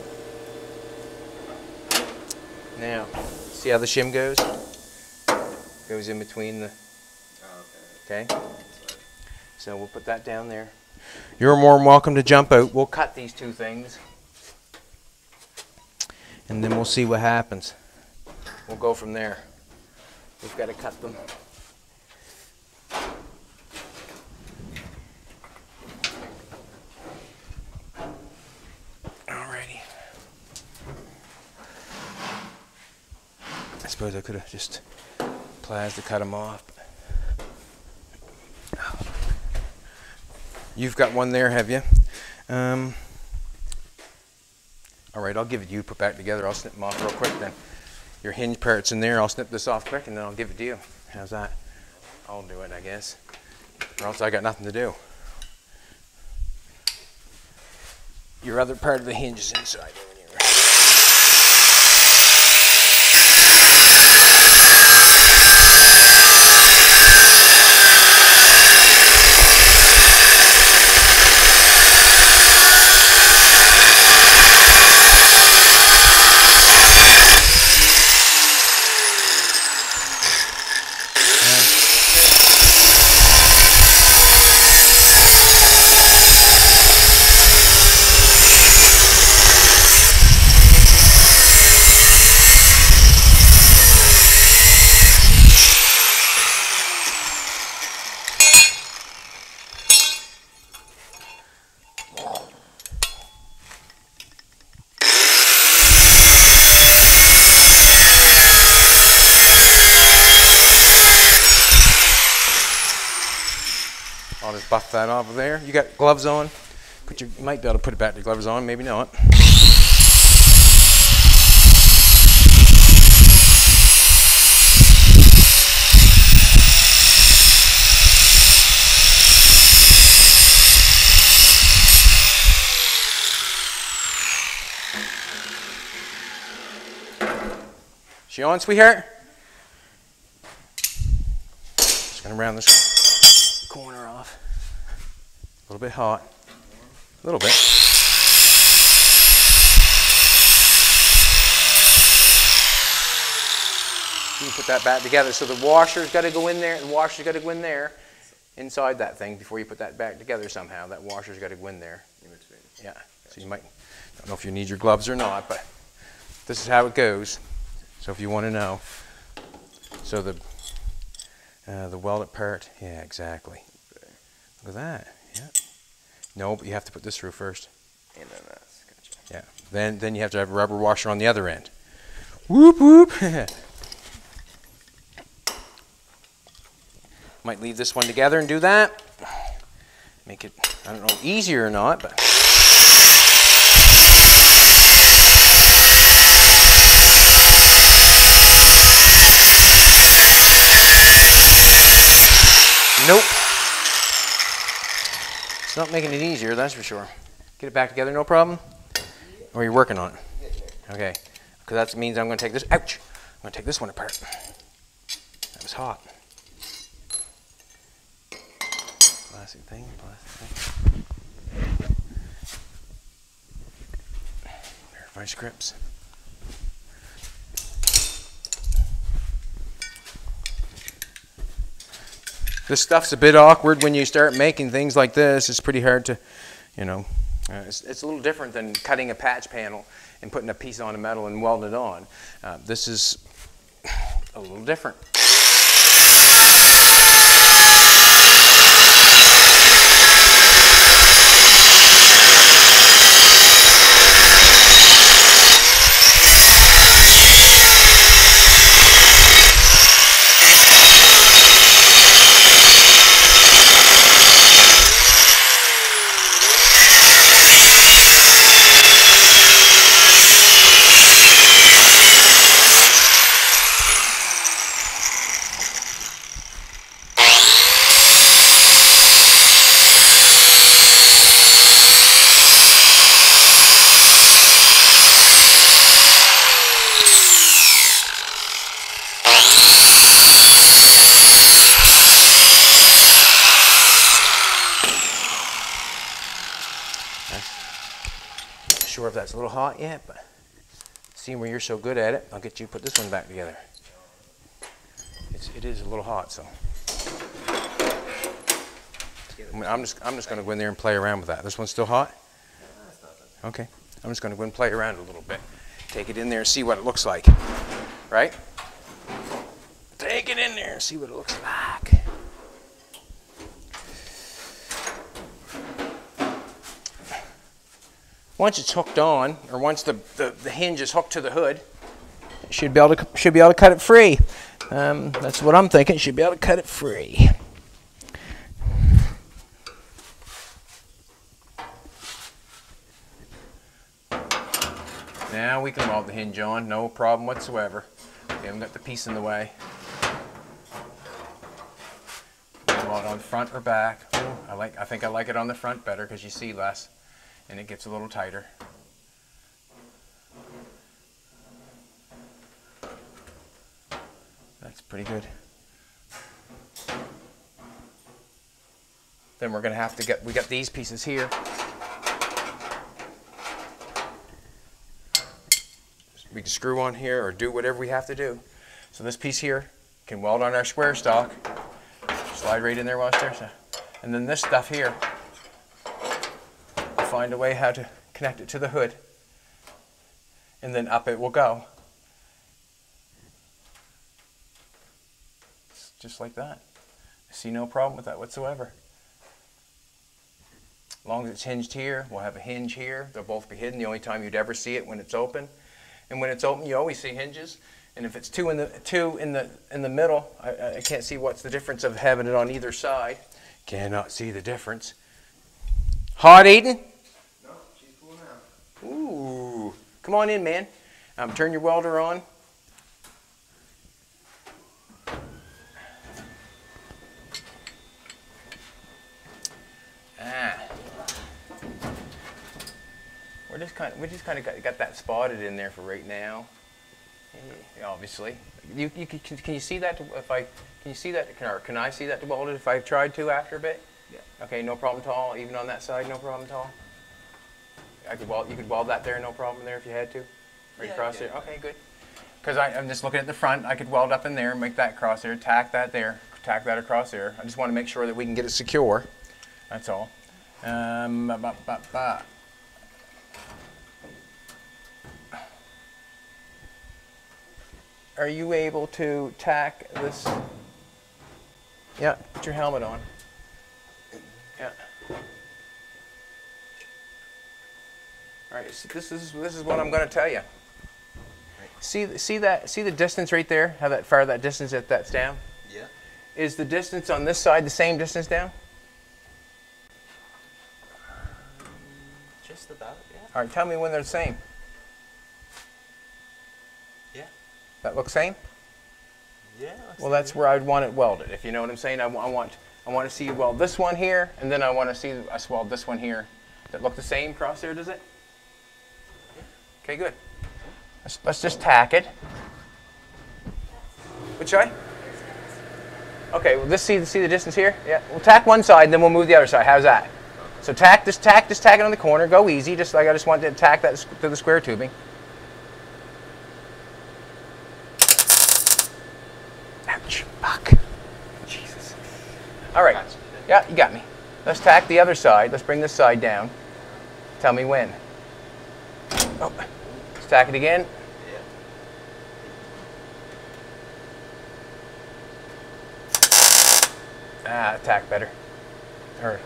Now, see how the shim goes? Goes in between the. Oh, okay. Okay. So we'll put that down there. You're more than welcome to jump out. We'll cut these two things. And then we'll see what happens. We'll go from there. We've got to cut them. Alrighty. I suppose I could have just pliers to cut them off. You've got one there, have you? Um, all right, I'll give it to you. Put back together. I'll snip them off real quick then your hinge parts in there. I'll snip this off quick and then I'll give it to you. How's that? I'll do it, I guess. Or else I got nothing to do. Your other part of the hinge is inside. I'll just buff that off of there. You got gloves on? Put your, you might be able to put it back the gloves on, maybe not. She on, sweetheart? Just gonna round this corner off. A little bit hot. A little bit. You can put that back together. So the washer's got to go in there. The washer's got to go in there inside that thing before you put that back together somehow. That washer's got to go in there. Yeah. So you might, I don't know if you need your gloves or not, but this is how it goes. So if you want to know. So the uh, the welded part, yeah, exactly. Look at that, yeah. No, but you have to put this through first. And then that's, gotcha. Yeah, then then you have to have a rubber washer on the other end. Whoop whoop. Might leave this one together and do that. Make it, I don't know, easier or not, but. Nope. It's not making it easier, that's for sure. Get it back together, no problem? Or are you working on it? Okay. Because that means I'm going to take this, ouch! I'm going to take this one apart. That was hot. Plastic thing, plastic thing. Vice grips. This stuff's a bit awkward when you start making things like this. It's pretty hard to, you know, uh, it's, it's, a little different than cutting a patch panel and putting a piece on a metal and welding it on. Uh, this is a little different. sure if that's a little hot yet, but seeing where you're so good at it, I'll get you put this one back together. It's, it is a little hot, so. I'm just, I'm just going to go in there and play around with that. This one's still hot? Okay. I'm just going to go and play around a little bit. Take it in there and see what it looks like. Right? Take it in there and see what it looks like. Once it's hooked on, or once the, the, the hinge is hooked to the hood, should be able to should be able to cut it free. Um, that's what I'm thinking. Should be able to cut it free. Now we can weld the hinge on, no problem whatsoever. We haven't got the piece in the way. Weld on front or back. Ooh, I like. I think I like it on the front better because you see less and it gets a little tighter. That's pretty good. Then we're to have to get, we got these pieces here. We can screw on here or do whatever we have to do. So this piece here can weld on our square stock. Slide right in there while it's there. And then this stuff here find a way how to connect it to the hood and then up it will go. It's just like that. I see no problem with that whatsoever. As long as it's hinged here, we'll have a hinge here. They'll both be hidden. The only time you'd ever see it when it's open. And when it's open, you always see hinges. And if it's two in the two in the in the middle, I, I can't see what's the difference of having it on either side. Cannot see the difference. Hot Eden? Ooh, come on in, man. Um, turn your welder on. Ah. We're just kind of, we just kind of got, got that spotted in there for right now. Obviously, you, you can, can you see that? if I can you see that? Can, or can I see that to weld it if I tried to after a bit? Yeah. Okay, no problem at all. Even on that side, no problem at all. I could weld, you could weld that there, no problem there if you had to? Right yeah, across there? Okay, good. Because I'm just looking at the front, I could weld up in there, make that cross there, tack that there, tack that across there. I just want to make sure that we can get it secure. That's all. Um, bah, bah, bah. Are you able to tack this? Yeah, put your helmet on. Yeah. All right, so this is this is what I'm going to tell you. See see that see the distance right there? How that far that distance at that that's down? Yeah. Is the distance on this side the same distance down? Just about, yeah. All right, tell me when they're the same. Yeah. That looks same? Yeah. Well, that's where I'd want it welded. If you know what I'm saying, I, I want I want to see you weld this one here, and then I want to see us weld this one here. That look the same cross there, does it? Okay, good. Let's, let's just tack it. Which way? Okay, well, just see, see the distance here? Yeah, we'll tack one side, and then we'll move the other side. How's that? So tack this, tack this, tack it on the corner. Go easy, just like I just want to tack that to the square tubing. Ouch, fuck. Jesus. All right. Yeah, you got me. Let's tack the other side. Let's bring this side down. Tell me when. Oh tack it again. Yeah. Ah, tack better. Or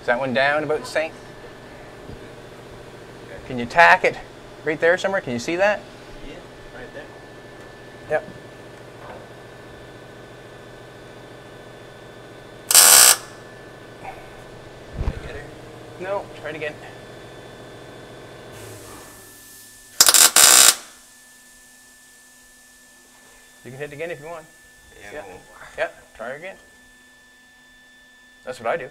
is that one down about the same? Can you tack it right there somewhere? Can you see that? Yeah. Right there. Yep. Did I get? No, try it again. You can hit it again if you want. Yeah. Yeah. Yeah, try again. That's what I do.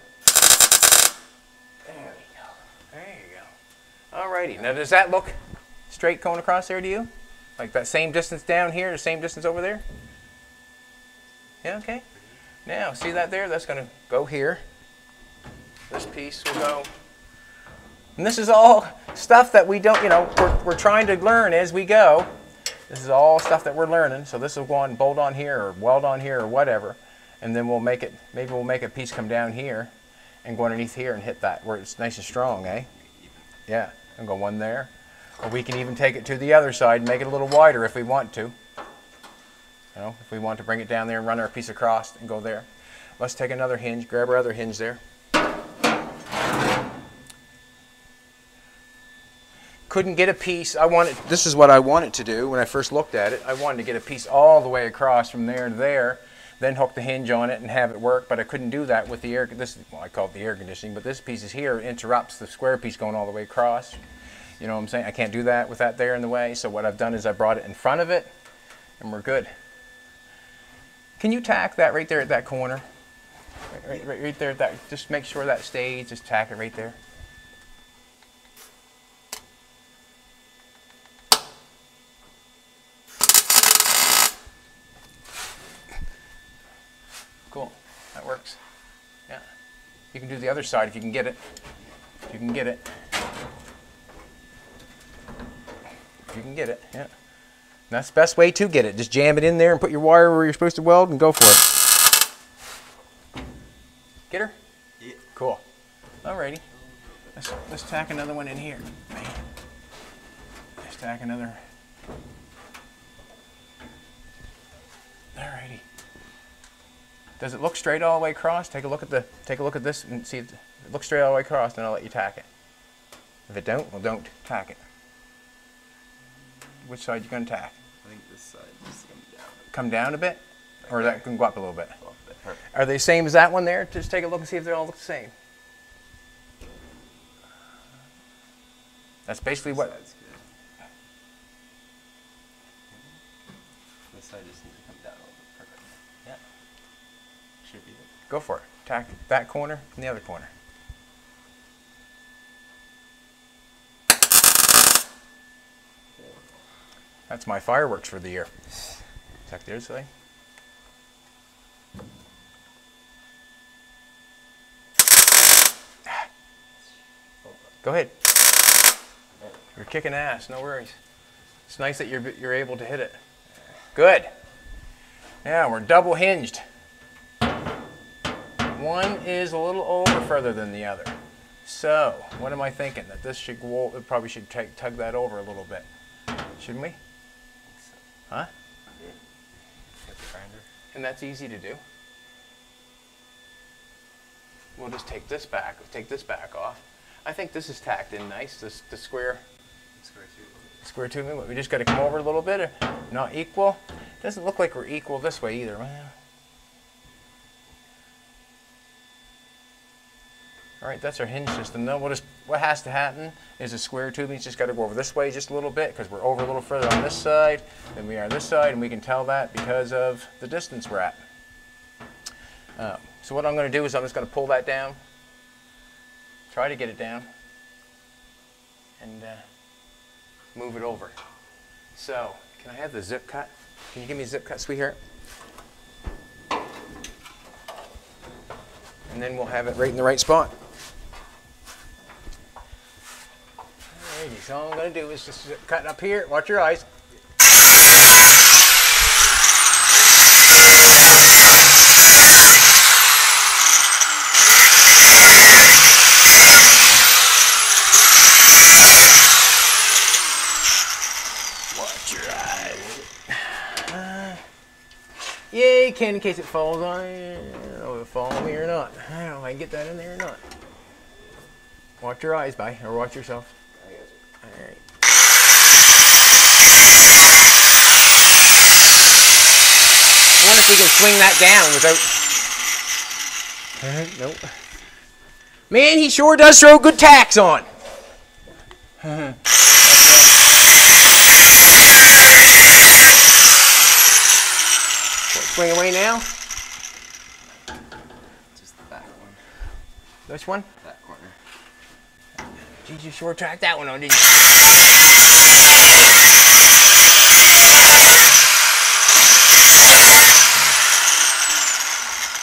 There we go. There you go. Alrighty. Now does that look straight going across there to you? Like that same distance down here, the same distance over there? Yeah, okay. Now, see that there? That's going to go here. This piece will go. And this is all stuff that we don't, you know, we're, we're trying to learn as we go. This is all stuff that we're learning. So this will go on, bolt on here, or weld on here, or whatever. And then we'll make it, maybe we'll make a piece come down here and go underneath here and hit that where it's nice and strong, eh? Yeah, and go one there. Or we can even take it to the other side and make it a little wider if we want to. You know, if we want to bring it down there and run our piece across and go there. Let's take another hinge, grab our other hinge there. Couldn't get a piece. I wanted, this is what I wanted to do when I first looked at it. I wanted to get a piece all the way across from there to there, then hook the hinge on it and have it work, but I couldn't do that with the air, this, well, I call it the air conditioning, but this piece is here, interrupts the square piece going all the way across. You know what I'm saying? I can't do that with that there in the way, so what I've done is I brought it in front of it, and we're good. Can you tack that right there at that corner? Right, right, right, there that, just make sure that stays, just tack it right there. Cool, that works. Yeah. You can do the other side if you can get it. If you can get it. If you can get it, yeah. And that's the best way to get it. Just jam it in there and put your wire where you're supposed to weld and go for it. Get her? Yeah. Cool. Alrighty. Let's, let's tack another one in here. Let's tack another. Alrighty. Does it look straight all the way across? Take a look at the take a look at this and see if it looks straight all the way across, then I'll let you tack it. If it don't, well don't tack it. Which side you gonna tack? I think this side needs to come down. Come down a bit? Or that can go up a little bit? a bit. Perfect. Are they same as that one there? Just take a look and see if they all look the same. That's basically what. side's good. This side just needs to come down a little bit. Perfect. Yeah. Should be it. Go for it. Tack that corner and the other corner. That's my fireworks for the year. Tack the other side. Go ahead. You're kicking ass. No worries. It's nice that you're you're able to hit it. Good. Yeah, we're double hinged. One is a little over further than the other. So, what am I thinking? That this should go, it probably should take, tug that over a little bit. Shouldn't we? Huh? Grinder. And that's easy to do. We'll just take this back, take this back off. I think this is tacked in nice, this, the square, Square two. square tubing. We just got to come over a little bit, not equal. Doesn't look like we're equal this way either. Well, All right, that's our hinge system. Now, what, is, what has to happen is the square tubing's just got to go over this way just a little bit because we're over a little further on this side than we are on this side, and we can tell that because of the distance we're at. Uh, so what I'm going to do is I'm just going to pull that down, try to get it down, and uh, move it over. So, can I have the zip cut? Can you give me a zip cut, sweetheart? And then we'll have it right in the right spot. So all I'm going to do is just cut up here. Watch your eyes. Watch your eyes. Uh, yay, can in case it falls on. I don't know if it falls on me or not. I don't know if I can get that in there or not. Watch your eyes, bye, or watch yourself. All right. I wonder if we can swing that down without. Uh, nope. Man, he sure does throw good tacks on. Swing away now. Just the back one. This one. That corner. Geez, you sure track that one on, didn't you?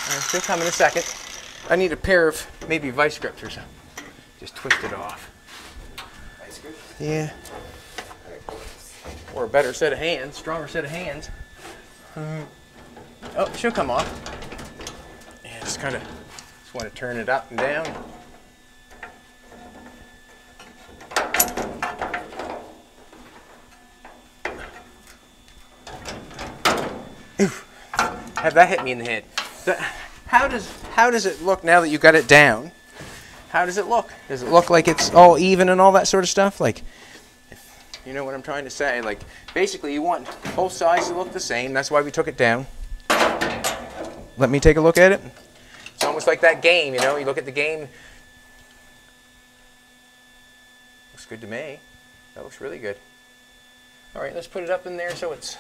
Right, still coming in a second. I need a pair of maybe vice grips or something. Just twist it off. Ice grip. Yeah. Or a better set of hands, stronger set of hands. Hmm. Oh, she'll come off. Yeah, just kind of just want to turn it up and down. Have that hit me in the head. How does how does it look now that you got it down? How does it look? Does it look like it's all even and all that sort of stuff? Like, you know what I'm trying to say? Like, basically, you want both sides to look the same. That's why we took it down. Let me take a look at it. It's almost like that game, you know? You look at the game. Looks good to me. That looks really good. All right, let's put it up in there so it's.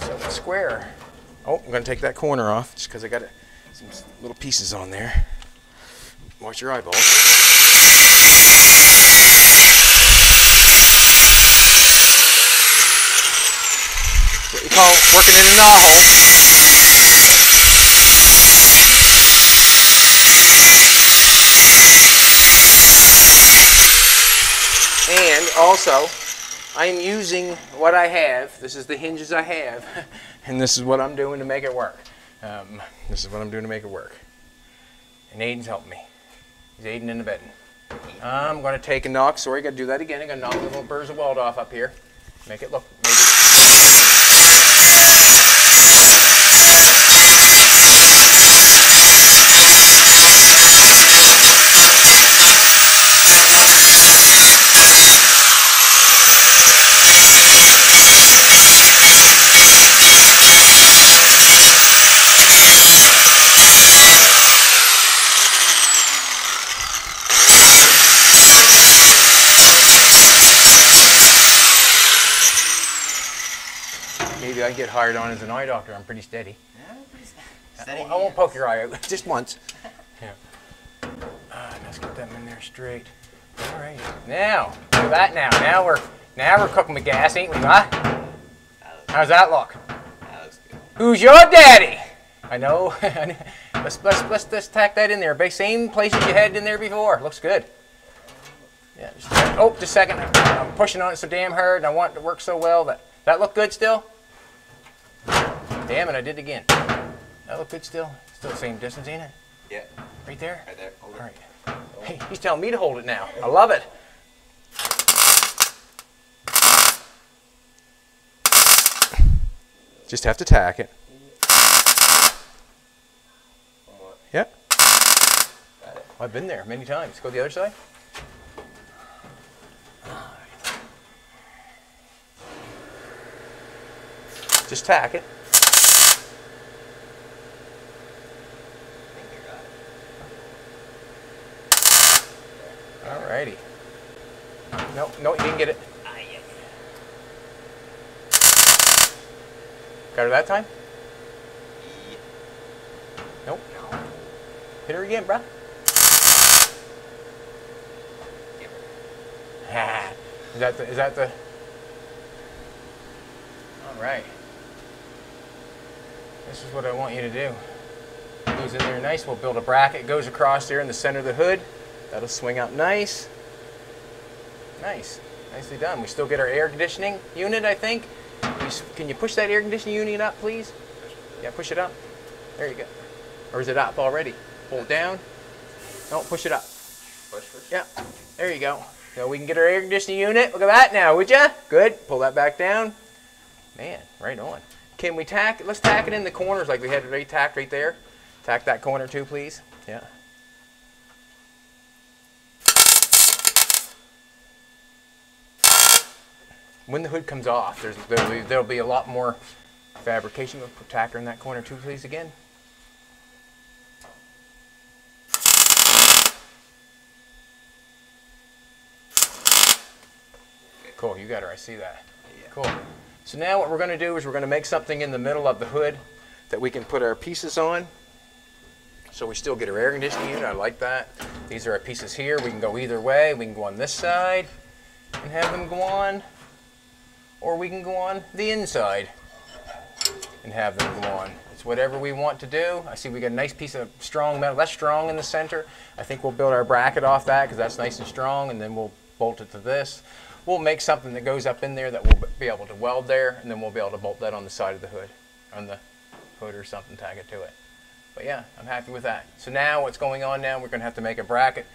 So it's square. Oh, I'm going to take that corner off just because I got some little pieces on there. Watch your eyeballs. What you call working in a knot hole. And also, I am using what I have. This is the hinges I have, and this is what I'm doing to make it work. Um, this is what I'm doing to make it work. And Aiden's helping me. He's aiding in the bedding. I'm going to take a knock. Sorry, got to do that again. Going to knock the little burrs of weld off up here. Make it look. Make it, maybe I get hired on as an eye doctor. I'm pretty steady. Yeah, pretty steady. I won't poke your eye out just once. Yeah. Uh, let's get them in there straight. All right. Now, at that now. Now we're now we're cooking with gas, ain't we, huh? How's that look? that looks good. Who's your daddy? I know. let's, let's, let's just tack that in there. Same places you had in there before. Looks good. Yeah. Just, oh, just a second. I'm pushing on it so damn hard, and I want it to work so well that that look good still. Damn it! I did it again. That look good still. Still the same distance, ain't it? Yeah, Right there. right there. Hold. All right. Hey, he's telling me to hold it now. I love it. Just have to tack it. One. Yep. Got it. I've been there many times. Go the other side. Just tack it. Alrighty. No, no, you didn't get it. Got her that time? Nope. No. Hit her again, bruh. Is that the, is that the? All right. This is what I want you to do. Goes in there nice. We'll build a bracket. Goes across there in the center of the hood. That'll swing up nice. Nice. Nicely done. We still get our air conditioning unit, I think. You Can you push that air conditioning unit up, please? Yeah, push it up. There you go. Or is it up already? Hold it down. No, push it up. Push, push. Yeah, there you go. So we can get our air conditioning unit. Look at that now, would ya? Good. Pull that back down. Man, right on. Can we tack, let's tack it in the corners like we had it already tacked right there. Tack that corner too, please. Yeah. When the hood comes off, there's, there'll, be, there'll be a lot more fabrication. We'll in that corner too, please, again. Cool, you got her, I see that. Yeah. Cool. So now what we're going to do is we're going to make something in the middle of the hood that we can put our pieces on. So we still get our air conditioning unit, I like that. These are our pieces here, we can go either way. We can go on this side and have them go on, or we can go on the inside and have them go on. It's whatever we want to do. I see we got a nice piece of strong metal. That's strong in the center. I think we'll build our bracket off that because that's nice and strong, and then we'll bolt it to this. We'll make something that goes up in there that we'll be able to weld there, and then we'll be able to bolt that on the side of the hood, on the hood or something, tag it to it. But yeah, I'm happy with that. So now what's going on now, we're going to have to make a bracket,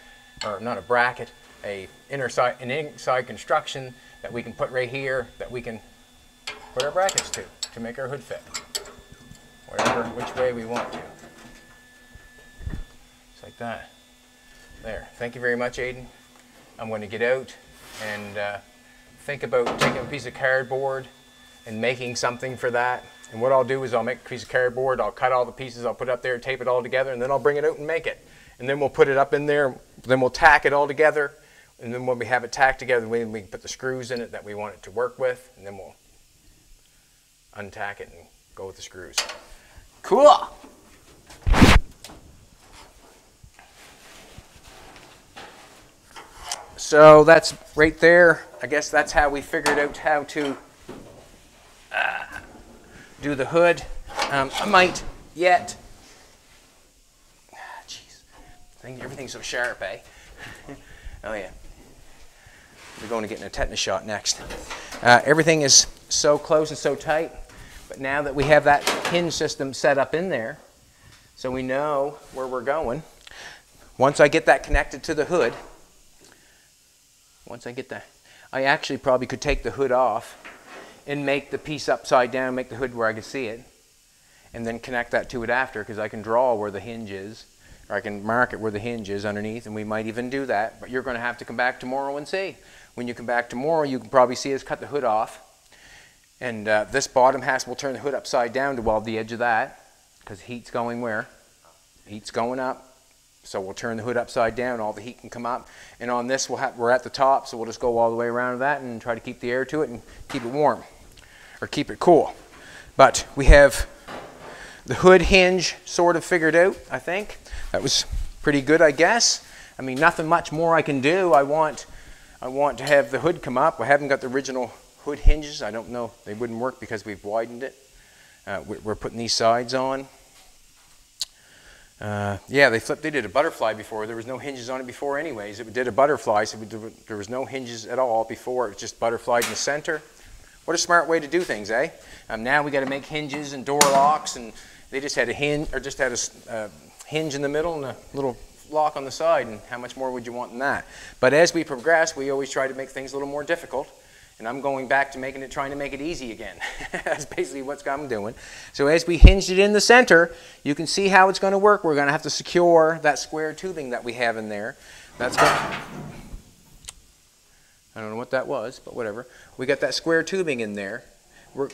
or not a bracket, a inner side, an inside construction that we can put right here that we can put our brackets to, to make our hood fit. Whatever, which way we want to. Just like that. There. Thank you very much, Aiden. I'm going to get out and uh, think about taking a piece of cardboard and making something for that. And what I'll do is I'll make a piece of cardboard, I'll cut all the pieces, I'll put it up there, tape it all together, and then I'll bring it out and make it. And then we'll put it up in there, then we'll tack it all together, and then when we have it tacked together, we, we can put the screws in it that we want it to work with, and then we'll untack it and go with the screws. Cool! So that's right there. I guess that's how we figured out how to uh, do the hood. Um, I might yet. Jeez, I think everything's so sharp, eh? oh yeah. We're going to get in a tetanus shot next. Uh, everything is so close and so tight, but now that we have that hinge system set up in there, so we know where we're going. Once I get that connected to the hood, once I get that, I actually probably could take the hood off and make the piece upside down, make the hood where I can see it, and then connect that to it after because I can draw where the hinge is, or I can mark it where the hinge is underneath, and we might even do that. But you're going to have to come back tomorrow and see. When you come back tomorrow, you can probably see us cut the hood off, and uh, this bottom half, we'll turn the hood upside down to weld the edge of that because heat's going where? Heat's going up. So we'll turn the hood upside down, all the heat can come up. And on this, we'll have, we're at the top, so we'll just go all the way around that and try to keep the air to it and keep it warm, or keep it cool. But we have the hood hinge sort of figured out, I think. That was pretty good, I guess. I mean, nothing much more I can do. I want, I want to have the hood come up. I haven't got the original hood hinges. I don't know. They wouldn't work because we've widened it. Uh, we're putting these sides on. Uh, yeah, they flipped. They did a butterfly before. There was no hinges on it before, anyways. It did a butterfly, so there was no hinges at all before. It was just butterflied in the center. What a smart way to do things, eh? Um, now we got to make hinges and door locks, and they just had a hinge or just had a uh, hinge in the middle and a little lock on the side. And how much more would you want than that? But as we progress, we always try to make things a little more difficult. And I'm going back to making it, trying to make it easy again. That's basically what I'm doing. So as we hinged it in the center, you can see how it's going to work. We're going to have to secure that square tubing that we have in there. That's going I don't know what that was, but whatever. We got that square tubing in there. We're,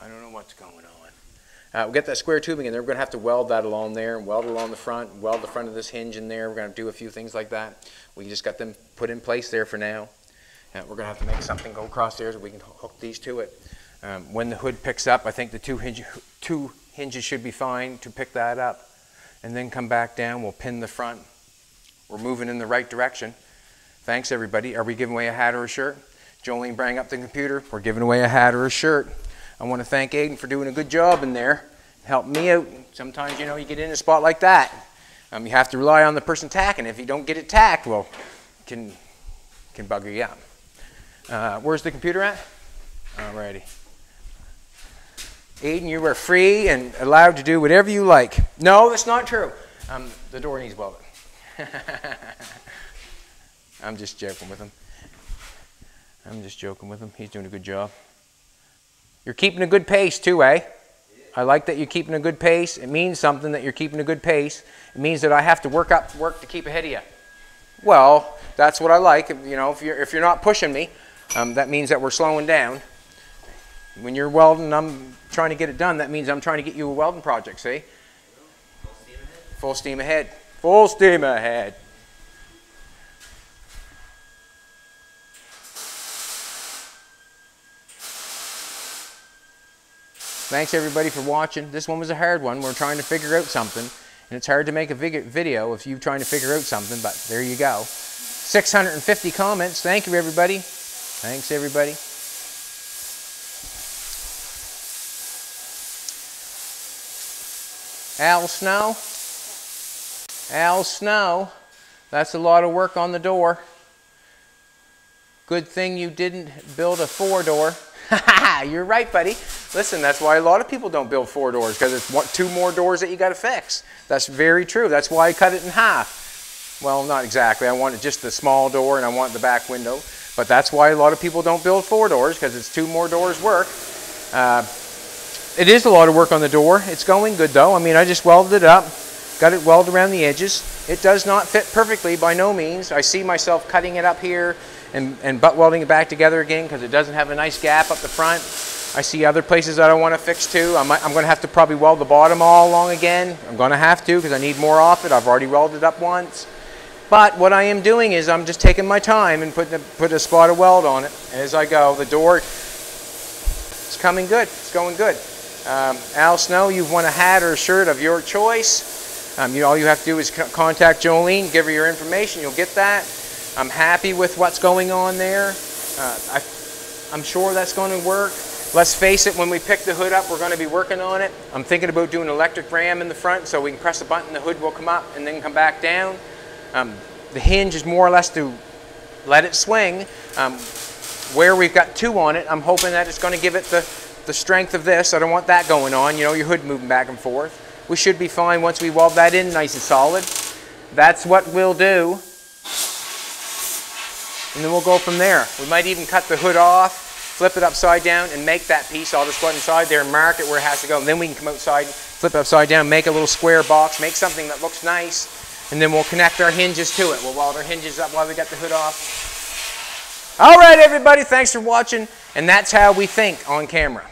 I don't know what's going on. Uh, we get that square tubing in there. We're going to have to weld that along there and weld along the front, weld the front of this hinge in there. We're going to do a few things like that. We just got them put in place there for now. Uh, we're going to have to make something go across there so we can hook these to it. Um, when the hood picks up, I think the two, hinge, two hinges should be fine to pick that up. And then come back down. We'll pin the front. We're moving in the right direction. Thanks, everybody. Are we giving away a hat or a shirt? Jolene bring up the computer. We're giving away a hat or a shirt. I want to thank Aiden for doing a good job in there. Help me out. Sometimes, you know, you get in a spot like that. Um, you have to rely on the person tacking. If you don't get it tacked, well, can can bugger you up. Uh, where's the computer at? Alrighty. Aiden, you are free and allowed to do whatever you like. No, that's not true. Um, the door needs welding. I'm just joking with him. I'm just joking with him. He's doing a good job. You're keeping a good pace too, eh? I like that you're keeping a good pace. It means something that you're keeping a good pace. It means that I have to work up work to keep ahead of you. Well, that's what I like. You know, if you're if you're not pushing me, um, that means that we're slowing down. When you're welding, I'm trying to get it done. That means I'm trying to get you a welding project. See? Full steam ahead. Full steam ahead. Thanks everybody for watching. This one was a hard one. We're trying to figure out something. And it's hard to make a video if you're trying to figure out something, but there you go. 650 comments. Thank you everybody. Thanks everybody. Al Snow. Al Snow. That's a lot of work on the door. Good thing you didn't build a four door. You're right, buddy. Listen, that's why a lot of people don't build four doors because it's one, two more doors that you got to fix. That's very true. That's why I cut it in half. Well, not exactly. I wanted just the small door and I want the back window. But that's why a lot of people don't build four doors because it's two more doors work. Uh, it is a lot of work on the door. It's going good though. I mean, I just welded it up, got it welded around the edges. It does not fit perfectly by no means. I see myself cutting it up here and, and butt welding it back together again because it doesn't have a nice gap up the front. I see other places that I want to fix too. I I'm going to have to probably weld the bottom all along again. I'm going to have to because I need more off it. I've already welded up once. But what I am doing is I'm just taking my time and putting a, put a spot of weld on it as I go. The door is coming good. It's going good. Um, Al Snow, you've won a hat or a shirt of your choice. Um, you, all you have to do is contact Jolene, give her your information. You'll get that. I'm happy with what's going on there. Uh, I, I'm sure that's going to work. Let's face it, when we pick the hood up, we're going to be working on it. I'm thinking about doing electric ram in the front so we can press a button, the hood will come up and then come back down. Um, the hinge is more or less to let it swing. Um, where we've got two on it, I'm hoping that it's going to give it the, the strength of this. I don't want that going on, you know, your hood moving back and forth. We should be fine once we weld that in nice and solid. That's what we'll do. And then we'll go from there. We might even cut the hood off flip it upside down and make that piece. I'll just go inside there and mark it where it has to go. And then we can come outside, flip it upside down, make a little square box, make something that looks nice, and then we'll connect our hinges to it. We'll weld our hinges up while we got the hood off. All right, everybody, thanks for watching. And that's how we think on camera.